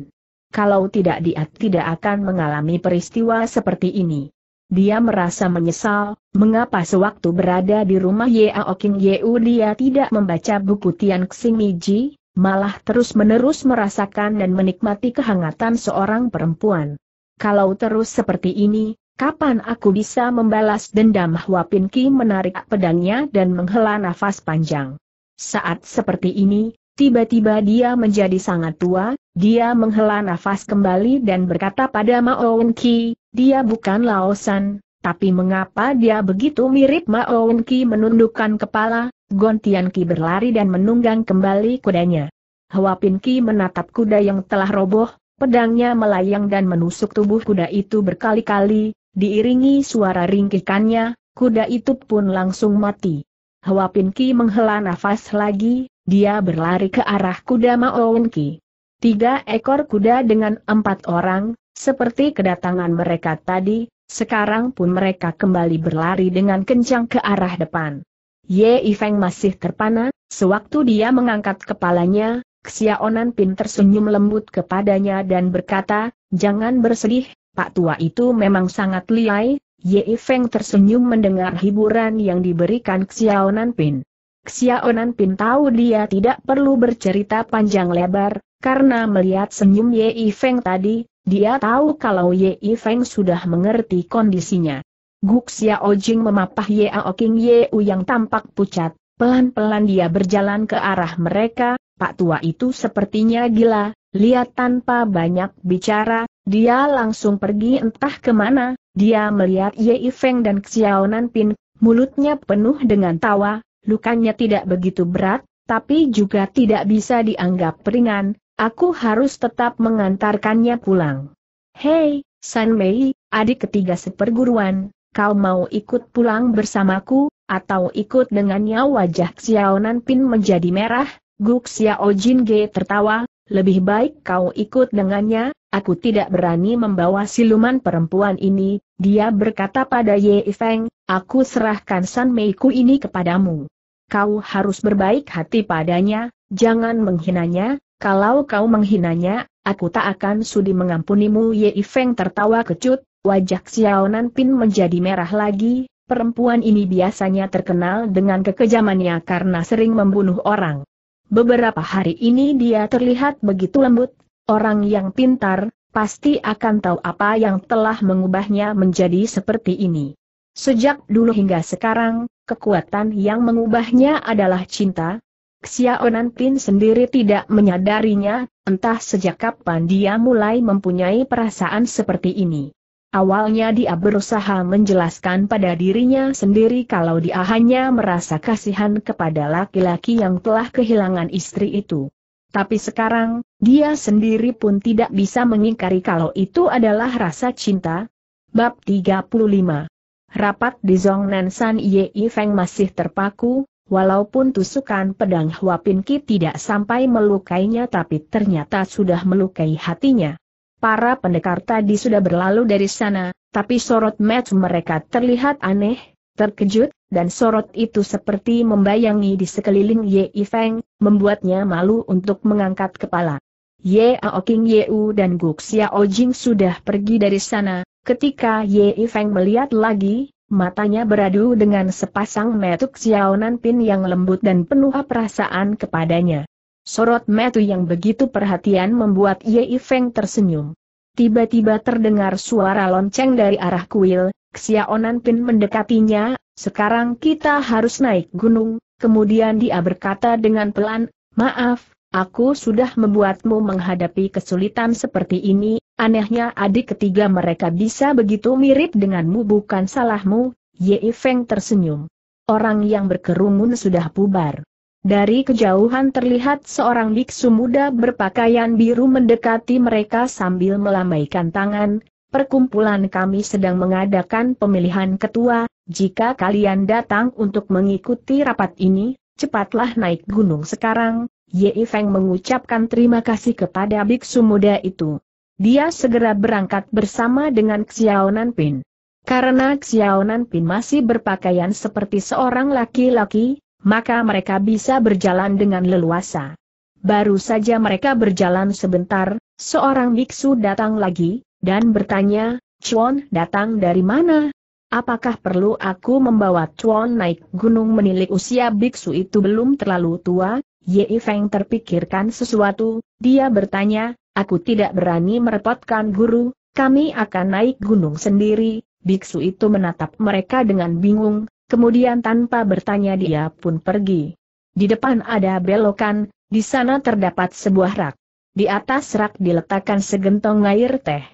Kalau tidak dia tidak akan mengalami peristiwa seperti ini. Dia merasa menyesal, mengapa sewaktu berada di rumah Yao King Yeu dia tidak membaca buku Tian Xing Miji, malah terus-menerus merasakan dan menikmati kehangatan seorang perempuan. Kalau terus seperti ini, Kapan aku bisa membalas dendam Hua Pinki menarik pedangnya dan menghela nafas panjang. Saat seperti ini, tiba-tiba dia menjadi sangat tua, dia menghela nafas kembali dan berkata pada Mao Ki, dia bukan Laosan, tapi mengapa dia begitu mirip Mao Ki menundukkan kepala, Gontian Ki berlari dan menunggang kembali kudanya. Hua Pinki menatap kuda yang telah roboh, pedangnya melayang dan menusuk tubuh kuda itu berkali-kali, Diiringi suara ringkikannya, kuda itu pun langsung mati. Hwa Pinki menghela nafas lagi, dia berlari ke arah kuda Maowenki. Tiga ekor kuda dengan empat orang, seperti kedatangan mereka tadi, sekarang pun mereka kembali berlari dengan kencang ke arah depan. Ye Ifeng masih terpana, sewaktu dia mengangkat kepalanya, Xiaonan Pin tersenyum lembut kepadanya dan berkata, jangan bersedih, Pak tua itu memang sangat liai, Ye Feng tersenyum mendengar hiburan yang diberikan Xiaonan Pin. Xiaonan Pin tahu dia tidak perlu bercerita panjang lebar, karena melihat senyum Ye Feng tadi, dia tahu kalau Ye Feng sudah mengerti kondisinya. Guk Xiao Jing memapah Ye Aoking Ye U yang tampak pucat, pelan-pelan dia berjalan ke arah mereka, Pak tua itu sepertinya gila, lihat tanpa banyak bicara, dia langsung pergi entah ke mana, dia melihat Ye Feng dan Xiao Pin, mulutnya penuh dengan tawa, lukanya tidak begitu berat, tapi juga tidak bisa dianggap ringan, aku harus tetap mengantarkannya pulang. Hei, San Mei, adik ketiga seperguruan, kau mau ikut pulang bersamaku, atau ikut dengannya wajah Xiao Pin menjadi merah, Guk Xiao Jin Ge tertawa, lebih baik kau ikut dengannya, Aku tidak berani membawa siluman perempuan ini, dia berkata pada Ye Feng, aku serahkan San Meiku ini kepadamu. Kau harus berbaik hati padanya, jangan menghinanya, kalau kau menghinanya, aku tak akan sudi mengampunimu Ye Feng tertawa kecut, wajah Xiaonan Pin menjadi merah lagi, perempuan ini biasanya terkenal dengan kekejamannya karena sering membunuh orang. Beberapa hari ini dia terlihat begitu lembut, Orang yang pintar, pasti akan tahu apa yang telah mengubahnya menjadi seperti ini. Sejak dulu hingga sekarang, kekuatan yang mengubahnya adalah cinta. Xiaonan Pin sendiri tidak menyadarinya, entah sejak kapan dia mulai mempunyai perasaan seperti ini. Awalnya dia berusaha menjelaskan pada dirinya sendiri kalau dia hanya merasa kasihan kepada laki-laki yang telah kehilangan istri itu. Tapi sekarang, dia sendiri pun tidak bisa mengingkari kalau itu adalah rasa cinta. Bab 35 Rapat di Zhongnan San Ye Feng masih terpaku, walaupun tusukan pedang Hua Pinki tidak sampai melukainya tapi ternyata sudah melukai hatinya. Para pendekar tadi sudah berlalu dari sana, tapi sorot match mereka terlihat aneh, terkejut, dan sorot itu seperti membayangi di sekeliling Ye Feng, membuatnya malu untuk mengangkat kepala. Ye Aoking Yeu dan Guk Xiao Jing sudah pergi dari sana, ketika Ye Feng melihat lagi, matanya beradu dengan sepasang metuk Xiao Nanpin yang lembut dan penuh perasaan kepadanya. Sorot metu yang begitu perhatian membuat Ye Feng tersenyum. Tiba-tiba terdengar suara lonceng dari arah kuil, Xiao Nanpin mendekatinya, sekarang kita harus naik gunung, kemudian dia berkata dengan pelan, maaf, aku sudah membuatmu menghadapi kesulitan seperti ini, anehnya adik ketiga mereka bisa begitu mirip denganmu bukan salahmu, Ye Feng tersenyum. Orang yang berkerumun sudah bubar. Dari kejauhan terlihat seorang biksu muda berpakaian biru mendekati mereka sambil melambaikan tangan, perkumpulan kami sedang mengadakan pemilihan ketua, jika kalian datang untuk mengikuti rapat ini, cepatlah naik gunung sekarang, Ye Feng mengucapkan terima kasih kepada biksu muda itu. Dia segera berangkat bersama dengan Xiao Nanpin. Karena Xiao Nanpin masih berpakaian seperti seorang laki-laki, maka mereka bisa berjalan dengan leluasa. Baru saja mereka berjalan sebentar, seorang biksu datang lagi, dan bertanya, Chuan datang dari mana? Apakah perlu aku membawa Chuan naik gunung menilik usia biksu itu belum terlalu tua? Ye Feng terpikirkan sesuatu, dia bertanya, aku tidak berani merepotkan guru, kami akan naik gunung sendiri. Biksu itu menatap mereka dengan bingung, kemudian tanpa bertanya dia pun pergi. Di depan ada belokan, di sana terdapat sebuah rak. Di atas rak diletakkan segentong air teh.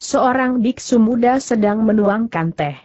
Seorang biksu muda sedang menuangkan teh.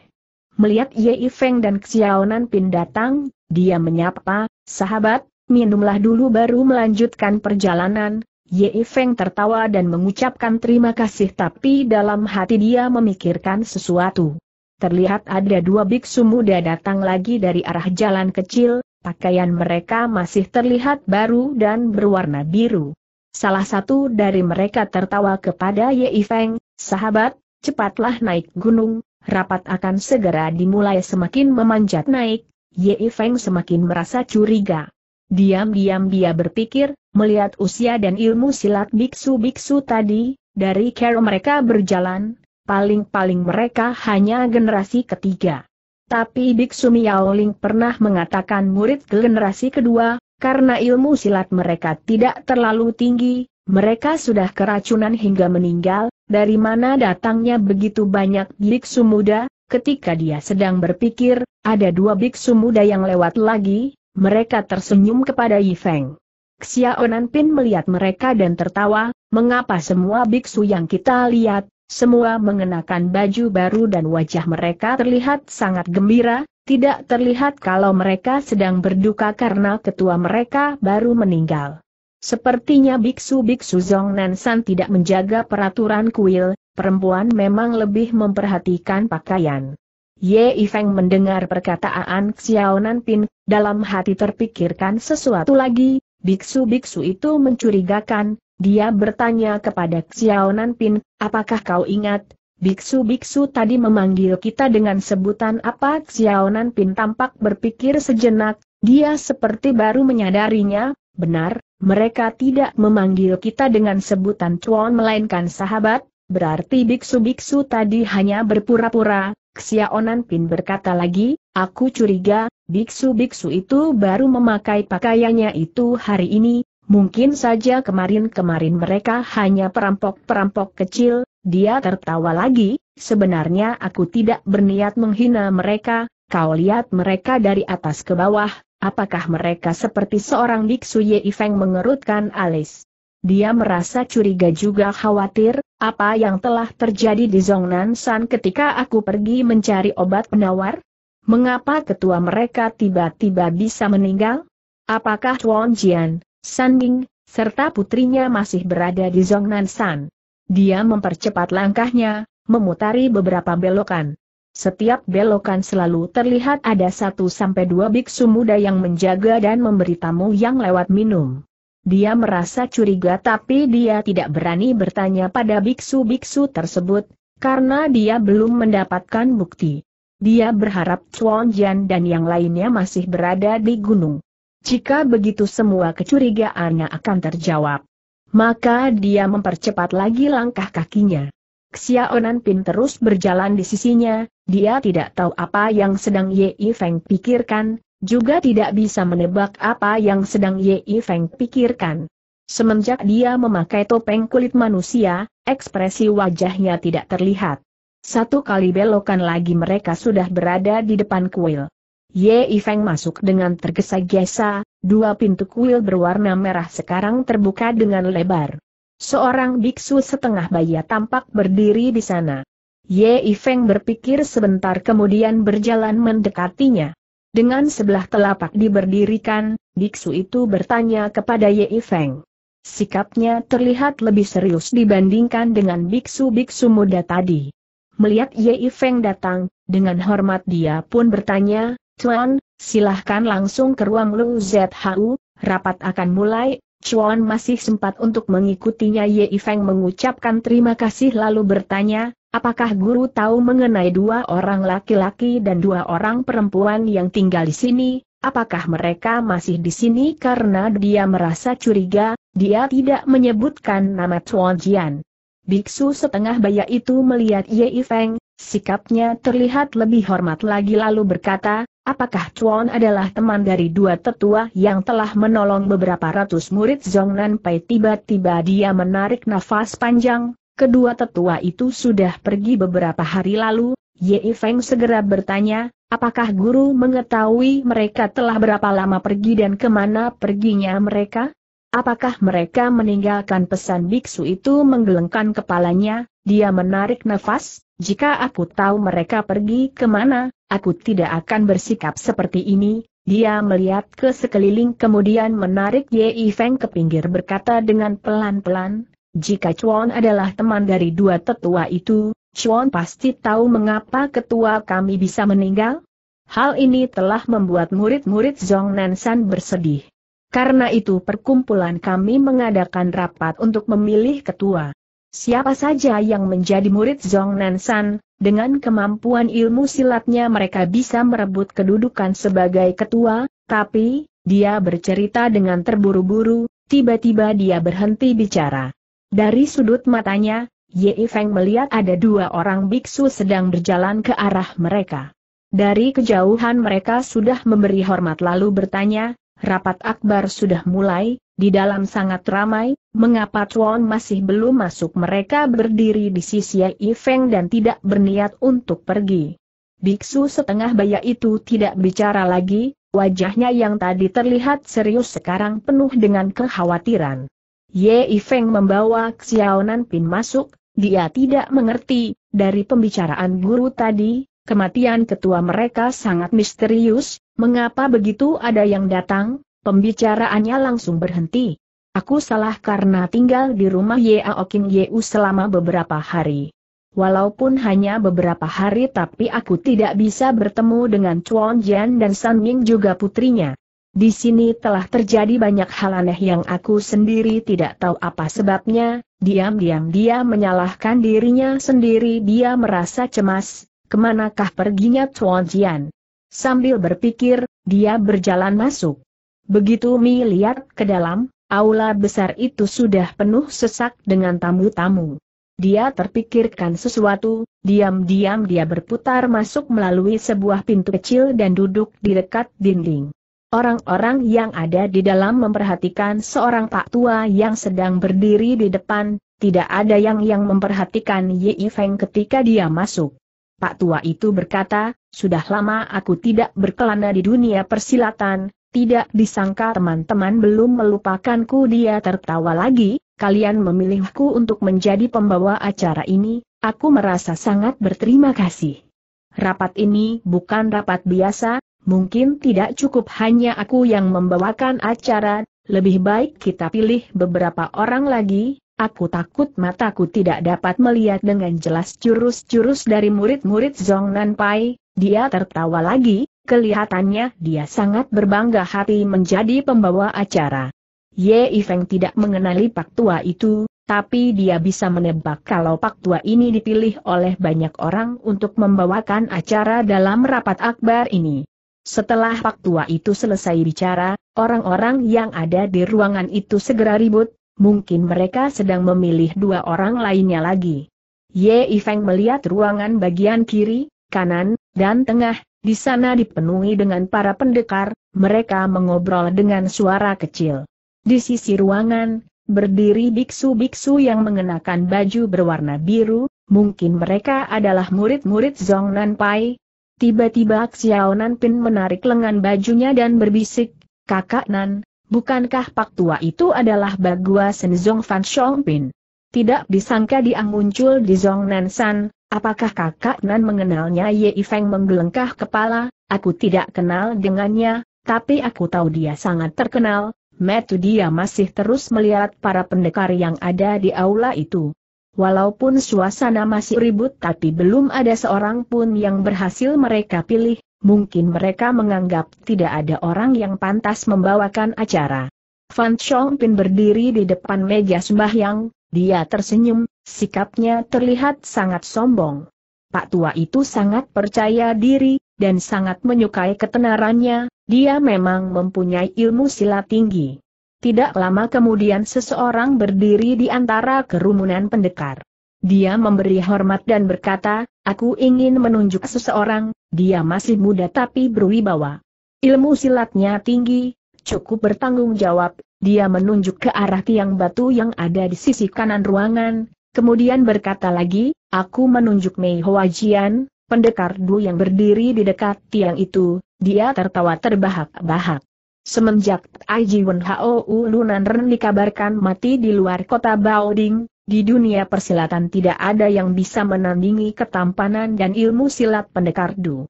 Melihat Ye Feng dan Xiao Pin datang, dia menyapa, sahabat, minumlah dulu baru melanjutkan perjalanan. Ye Feng tertawa dan mengucapkan terima kasih tapi dalam hati dia memikirkan sesuatu. Terlihat ada dua biksu muda datang lagi dari arah jalan kecil, pakaian mereka masih terlihat baru dan berwarna biru. Salah satu dari mereka tertawa kepada Ye Feng, Sahabat, cepatlah naik gunung, rapat akan segera dimulai semakin memanjat naik, Ye Feng semakin merasa curiga. Diam-diam dia berpikir, melihat usia dan ilmu silat biksu-biksu tadi, dari cara mereka berjalan, paling-paling mereka hanya generasi ketiga. Tapi Biksu Miaoling pernah mengatakan murid generasi kedua, karena ilmu silat mereka tidak terlalu tinggi, mereka sudah keracunan hingga meninggal, dari mana datangnya begitu banyak biksu muda, ketika dia sedang berpikir, ada dua biksu muda yang lewat lagi, mereka tersenyum kepada Yi Feng. Xiao Nanpin melihat mereka dan tertawa, mengapa semua biksu yang kita lihat, semua mengenakan baju baru dan wajah mereka terlihat sangat gembira, tidak terlihat kalau mereka sedang berduka karena ketua mereka baru meninggal. Sepertinya biksu-biksu Zong San tidak menjaga peraturan kuil, perempuan memang lebih memperhatikan pakaian. Ye Feng mendengar perkataan Xiao Pin, dalam hati terpikirkan sesuatu lagi, biksu-biksu itu mencurigakan, dia bertanya kepada Xiao Pin, apakah kau ingat, biksu-biksu tadi memanggil kita dengan sebutan apa? Xiao Pin tampak berpikir sejenak, dia seperti baru menyadarinya, benar, mereka tidak memanggil kita dengan sebutan Chuan melainkan sahabat, berarti biksu-biksu tadi hanya berpura-pura, Xiaonan Pin berkata lagi, aku curiga, biksu-biksu itu baru memakai pakaiannya itu hari ini, mungkin saja kemarin-kemarin mereka hanya perampok-perampok kecil, dia tertawa lagi, sebenarnya aku tidak berniat menghina mereka, kau lihat mereka dari atas ke bawah, Apakah mereka seperti seorang biksu? Ye Feng mengerutkan alis? Dia merasa curiga juga khawatir, apa yang telah terjadi di Zongnan San ketika aku pergi mencari obat penawar? Mengapa ketua mereka tiba-tiba bisa meninggal? Apakah Chuan Jian, San Ming, serta putrinya masih berada di Zongnan San? Dia mempercepat langkahnya, memutari beberapa belokan. Setiap belokan selalu terlihat ada satu sampai dua biksu muda yang menjaga dan memberi tamu yang lewat minum. Dia merasa curiga tapi dia tidak berani bertanya pada biksu-biksu tersebut, karena dia belum mendapatkan bukti. Dia berharap Chuan Jian dan yang lainnya masih berada di gunung. Jika begitu semua kecurigaannya akan terjawab. Maka dia mempercepat lagi langkah kakinya. Xiaonan Pin terus berjalan di sisinya, dia tidak tahu apa yang sedang Ye Feng pikirkan, juga tidak bisa menebak apa yang sedang Ye Feng pikirkan. Semenjak dia memakai topeng kulit manusia, ekspresi wajahnya tidak terlihat. Satu kali belokan lagi mereka sudah berada di depan kuil. Ye Feng masuk dengan tergesa-gesa, dua pintu kuil berwarna merah sekarang terbuka dengan lebar. Seorang biksu setengah baya tampak berdiri di sana. Ye Feng berpikir sebentar kemudian berjalan mendekatinya. Dengan sebelah telapak diberdirikan, biksu itu bertanya kepada Ye Feng. Sikapnya terlihat lebih serius dibandingkan dengan biksu-biksu muda tadi. Melihat Ye Feng datang, dengan hormat dia pun bertanya, Tuan, silahkan langsung ke ruang Lu ZHU, rapat akan mulai, Chuan masih sempat untuk mengikutinya. Ye Feng mengucapkan terima kasih lalu bertanya, apakah guru tahu mengenai dua orang laki-laki dan dua orang perempuan yang tinggal di sini, apakah mereka masih di sini karena dia merasa curiga, dia tidak menyebutkan nama Chuan Jian. Biksu setengah baya itu melihat Ye Feng, sikapnya terlihat lebih hormat lagi lalu berkata, Apakah Chuan adalah teman dari dua tetua yang telah menolong beberapa ratus murid Zhongnan Pai? Tiba-tiba dia menarik nafas panjang, kedua tetua itu sudah pergi beberapa hari lalu, Ye Feng segera bertanya, apakah guru mengetahui mereka telah berapa lama pergi dan ke mana perginya mereka? Apakah mereka meninggalkan pesan biksu itu menggelengkan kepalanya, dia menarik nafas, jika aku tahu mereka pergi ke mana, aku tidak akan bersikap seperti ini, dia melihat ke sekeliling kemudian menarik Ye Feng ke pinggir berkata dengan pelan-pelan, jika Chuan adalah teman dari dua tetua itu, Chuan pasti tahu mengapa ketua kami bisa meninggal? Hal ini telah membuat murid-murid Zhong Nansan bersedih. Karena itu perkumpulan kami mengadakan rapat untuk memilih ketua. Siapa saja yang menjadi murid Zhong Nansan, dengan kemampuan ilmu silatnya mereka bisa merebut kedudukan sebagai ketua, tapi, dia bercerita dengan terburu-buru, tiba-tiba dia berhenti bicara. Dari sudut matanya, Ye Feng melihat ada dua orang biksu sedang berjalan ke arah mereka. Dari kejauhan mereka sudah memberi hormat lalu bertanya, rapat akbar sudah mulai, di dalam sangat ramai, mengapa Chuan masih belum masuk mereka berdiri di sisi Yi Feng dan tidak berniat untuk pergi. Biksu setengah baya itu tidak bicara lagi, wajahnya yang tadi terlihat serius sekarang penuh dengan kekhawatiran. Ye Feng membawa Xiaonan Pin masuk, dia tidak mengerti, dari pembicaraan guru tadi, kematian ketua mereka sangat misterius, mengapa begitu ada yang datang, Pembicaraannya langsung berhenti. Aku salah karena tinggal di rumah Yeaokin Yeu selama beberapa hari. Walaupun hanya beberapa hari tapi aku tidak bisa bertemu dengan Chuan Jian dan San Ming juga putrinya. Di sini telah terjadi banyak hal aneh yang aku sendiri tidak tahu apa sebabnya, diam-diam dia menyalahkan dirinya sendiri dia merasa cemas, ke manakah perginya Chuan Jian. Sambil berpikir, dia berjalan masuk. Begitu Mi lihat ke dalam, aula besar itu sudah penuh sesak dengan tamu-tamu. Dia terpikirkan sesuatu, diam-diam dia berputar masuk melalui sebuah pintu kecil dan duduk di dekat dinding. Orang-orang yang ada di dalam memperhatikan seorang pak tua yang sedang berdiri di depan, tidak ada yang yang memperhatikan Ye Feng ketika dia masuk. Pak tua itu berkata, sudah lama aku tidak berkelana di dunia persilatan, tidak disangka teman-teman belum melupakanku. Dia tertawa lagi, kalian memilihku untuk menjadi pembawa acara ini, aku merasa sangat berterima kasih. Rapat ini bukan rapat biasa, mungkin tidak cukup hanya aku yang membawakan acara, lebih baik kita pilih beberapa orang lagi, aku takut mataku tidak dapat melihat dengan jelas jurus-jurus dari murid-murid Zhong Nan Pai, dia tertawa lagi, Kelihatannya dia sangat berbangga hati menjadi pembawa acara. Ye Feng tidak mengenali Pak Tua itu, tapi dia bisa menebak kalau Pak Tua ini dipilih oleh banyak orang untuk membawakan acara dalam rapat akbar ini. Setelah Pak Tua itu selesai bicara, orang-orang yang ada di ruangan itu segera ribut, mungkin mereka sedang memilih dua orang lainnya lagi. Ye Ifeng melihat ruangan bagian kiri, kanan, dan tengah, di sana dipenuhi dengan para pendekar, mereka mengobrol dengan suara kecil. Di sisi ruangan, berdiri biksu-biksu yang mengenakan baju berwarna biru, mungkin mereka adalah murid-murid Zong Nan Pai. Tiba-tiba Xiao Nan Pin menarik lengan bajunya dan berbisik, Kakak Nan, bukankah Pak Tua itu adalah Bagua Senzong Fan Shong Pin? Tidak disangka dia muncul di Zong Nan San, apakah kakak Nan mengenalnya Ye Feng menggelengkah kepala, aku tidak kenal dengannya, tapi aku tahu dia sangat terkenal, Metu dia masih terus melihat para pendekar yang ada di aula itu. Walaupun suasana masih ribut tapi belum ada seorang pun yang berhasil mereka pilih, mungkin mereka menganggap tidak ada orang yang pantas membawakan acara. Fan Chong Pin berdiri di depan meja sembahyang, dia tersenyum, sikapnya terlihat sangat sombong. Pak tua itu sangat percaya diri, dan sangat menyukai ketenarannya, dia memang mempunyai ilmu silat tinggi. Tidak lama kemudian seseorang berdiri di antara kerumunan pendekar. Dia memberi hormat dan berkata, aku ingin menunjuk seseorang, dia masih muda tapi berwibawa. Ilmu silatnya tinggi, cukup bertanggung jawab, dia menunjuk ke arah tiang batu yang ada di sisi kanan ruangan, kemudian berkata lagi, aku menunjuk Mei Hoa Jian, pendekar Du yang berdiri di dekat tiang itu, dia tertawa terbahak-bahak. Semenjak Aiji Wen Hou Lunan Ren dikabarkan mati di luar kota Baoding, di dunia persilatan tidak ada yang bisa menandingi ketampanan dan ilmu silat pendekar Du.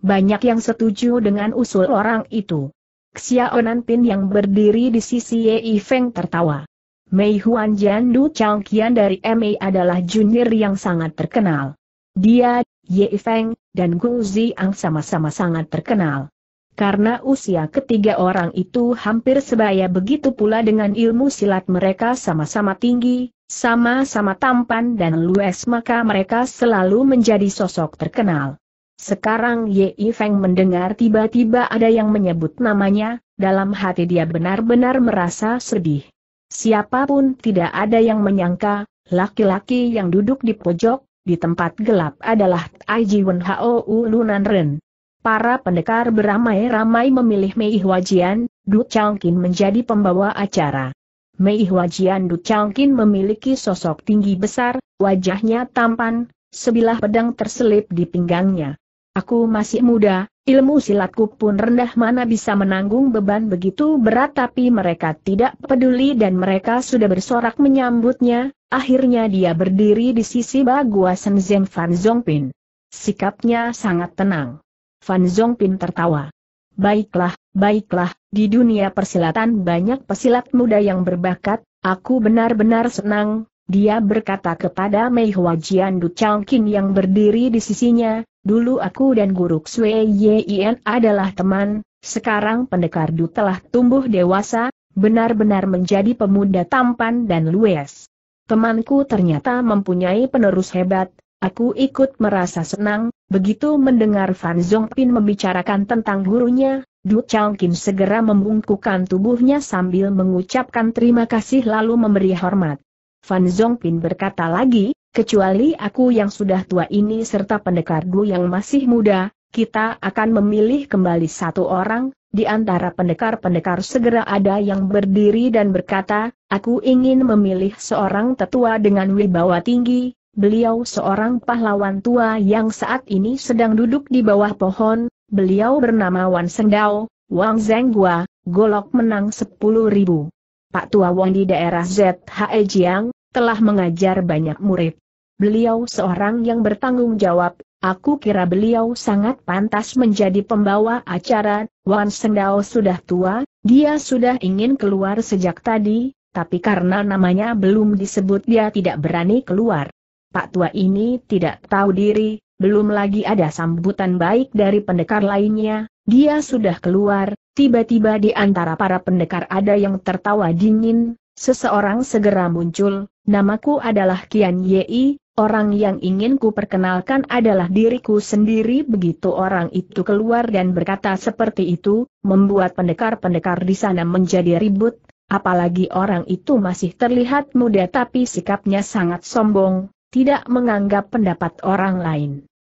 Banyak yang setuju dengan usul orang itu. Xiaonan Pin yang berdiri di sisi Ye Feng tertawa. Mei Huan Jian Du Chang Kian dari MA adalah junior yang sangat terkenal. Dia, Ye Feng, dan Gu Ziang sama-sama sangat terkenal. Karena usia ketiga orang itu hampir sebaya begitu pula dengan ilmu silat mereka sama-sama tinggi, sama-sama tampan dan luas maka mereka selalu menjadi sosok terkenal. Sekarang Ye Feng mendengar tiba-tiba ada yang menyebut namanya, dalam hati dia benar-benar merasa sedih. Siapa pun tidak ada yang menyangka, laki-laki yang duduk di pojok, di tempat gelap adalah Aiji Wen Hou Lunan Ren. Para pendekar beramai-ramai memilih Mei Huajian, Du Changkin menjadi pembawa acara. Mei Huajian Du Changkin memiliki sosok tinggi besar, wajahnya tampan, sebilah pedang terselip di pinggangnya. Aku masih muda, ilmu silatku pun rendah mana bisa menanggung beban begitu berat tapi mereka tidak peduli dan mereka sudah bersorak menyambutnya, Akhirnya dia berdiri di sisi Bagua Shenzhen Fan Zongpin. Sikapnya sangat tenang. Fan Zongpin tertawa. Baiklah, baiklah, di dunia persilatan banyak pesilat muda yang berbakat, aku benar-benar senang, dia berkata kepada Mei Hua Jian Du Changkin yang berdiri di sisinya, dulu aku dan Guru Xue Yin adalah teman, sekarang pendekar Du telah tumbuh dewasa, benar-benar menjadi pemuda tampan dan luas. Temanku ternyata mempunyai penerus hebat, aku ikut merasa senang, begitu mendengar Fan Zongpin membicarakan tentang gurunya, Du Changkin segera membungkukkan tubuhnya sambil mengucapkan terima kasih lalu memberi hormat. Fan Zongpin berkata lagi, kecuali aku yang sudah tua ini serta pendekar Du yang masih muda, kita akan memilih kembali satu orang, di antara pendekar-pendekar segera ada yang berdiri dan berkata, aku ingin memilih seorang tetua dengan wibawa tinggi, beliau seorang pahlawan tua yang saat ini sedang duduk di bawah pohon, beliau bernama Wan Sendao, Wang Zenggua, golok menang 10 ribu. Pak Tua Wang di daerah ZHE Jiang, telah mengajar banyak murid. Beliau seorang yang bertanggung jawab, Aku kira beliau sangat pantas menjadi pembawa acara, Wan Sendao sudah tua, dia sudah ingin keluar sejak tadi, tapi karena namanya belum disebut dia tidak berani keluar. Pak tua ini tidak tahu diri, belum lagi ada sambutan baik dari pendekar lainnya, dia sudah keluar, tiba-tiba di antara para pendekar ada yang tertawa dingin, Seseorang segera muncul, namaku adalah Kian Yei, orang yang ingin ku perkenalkan adalah diriku sendiri begitu orang itu keluar dan berkata seperti itu, membuat pendekar-pendekar di sana menjadi ribut, apalagi orang itu masih terlihat muda tapi sikapnya sangat sombong, tidak menganggap pendapat orang lain.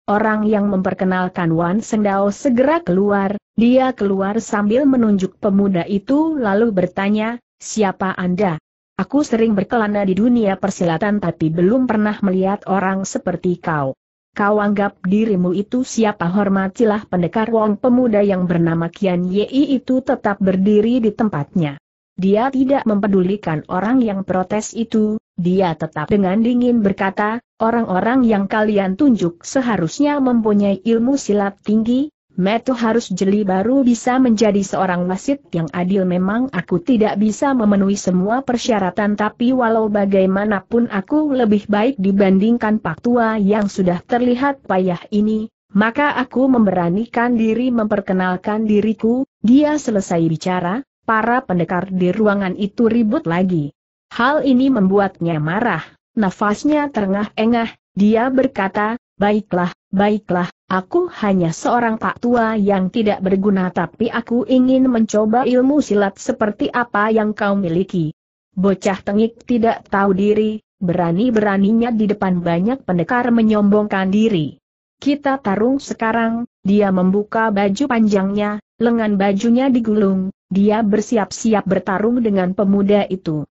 Orang yang memperkenalkan Wan Sendao segera keluar, dia keluar sambil menunjuk pemuda itu lalu bertanya, siapa Anda? Aku sering berkelana di dunia persilatan tapi belum pernah melihat orang seperti kau. Kau anggap dirimu itu siapa hormatilah pendekar Wong pemuda yang bernama Kian Yei itu tetap berdiri di tempatnya. Dia tidak mempedulikan orang yang protes itu, dia tetap dengan dingin berkata, orang-orang yang kalian tunjuk seharusnya mempunyai ilmu silat tinggi, Metu harus jeli baru bisa menjadi seorang wasit yang adil. Memang aku tidak bisa memenuhi semua persyaratan tapi walau bagaimanapun aku lebih baik dibandingkan Pak Tua yang sudah terlihat payah ini, maka aku memberanikan diri memperkenalkan diriku, dia selesai bicara, para pendekar di ruangan itu ribut lagi. Hal ini membuatnya marah, nafasnya terengah-engah, dia berkata, baiklah, baiklah, Aku hanya seorang pak tua yang tidak berguna tapi aku ingin mencoba ilmu silat seperti apa yang kau miliki. Bocah tengik tidak tahu diri, berani-beraninya di depan banyak pendekar menyombongkan diri. Kita tarung sekarang, dia membuka baju panjangnya, lengan bajunya digulung, dia bersiap-siap bertarung dengan pemuda itu.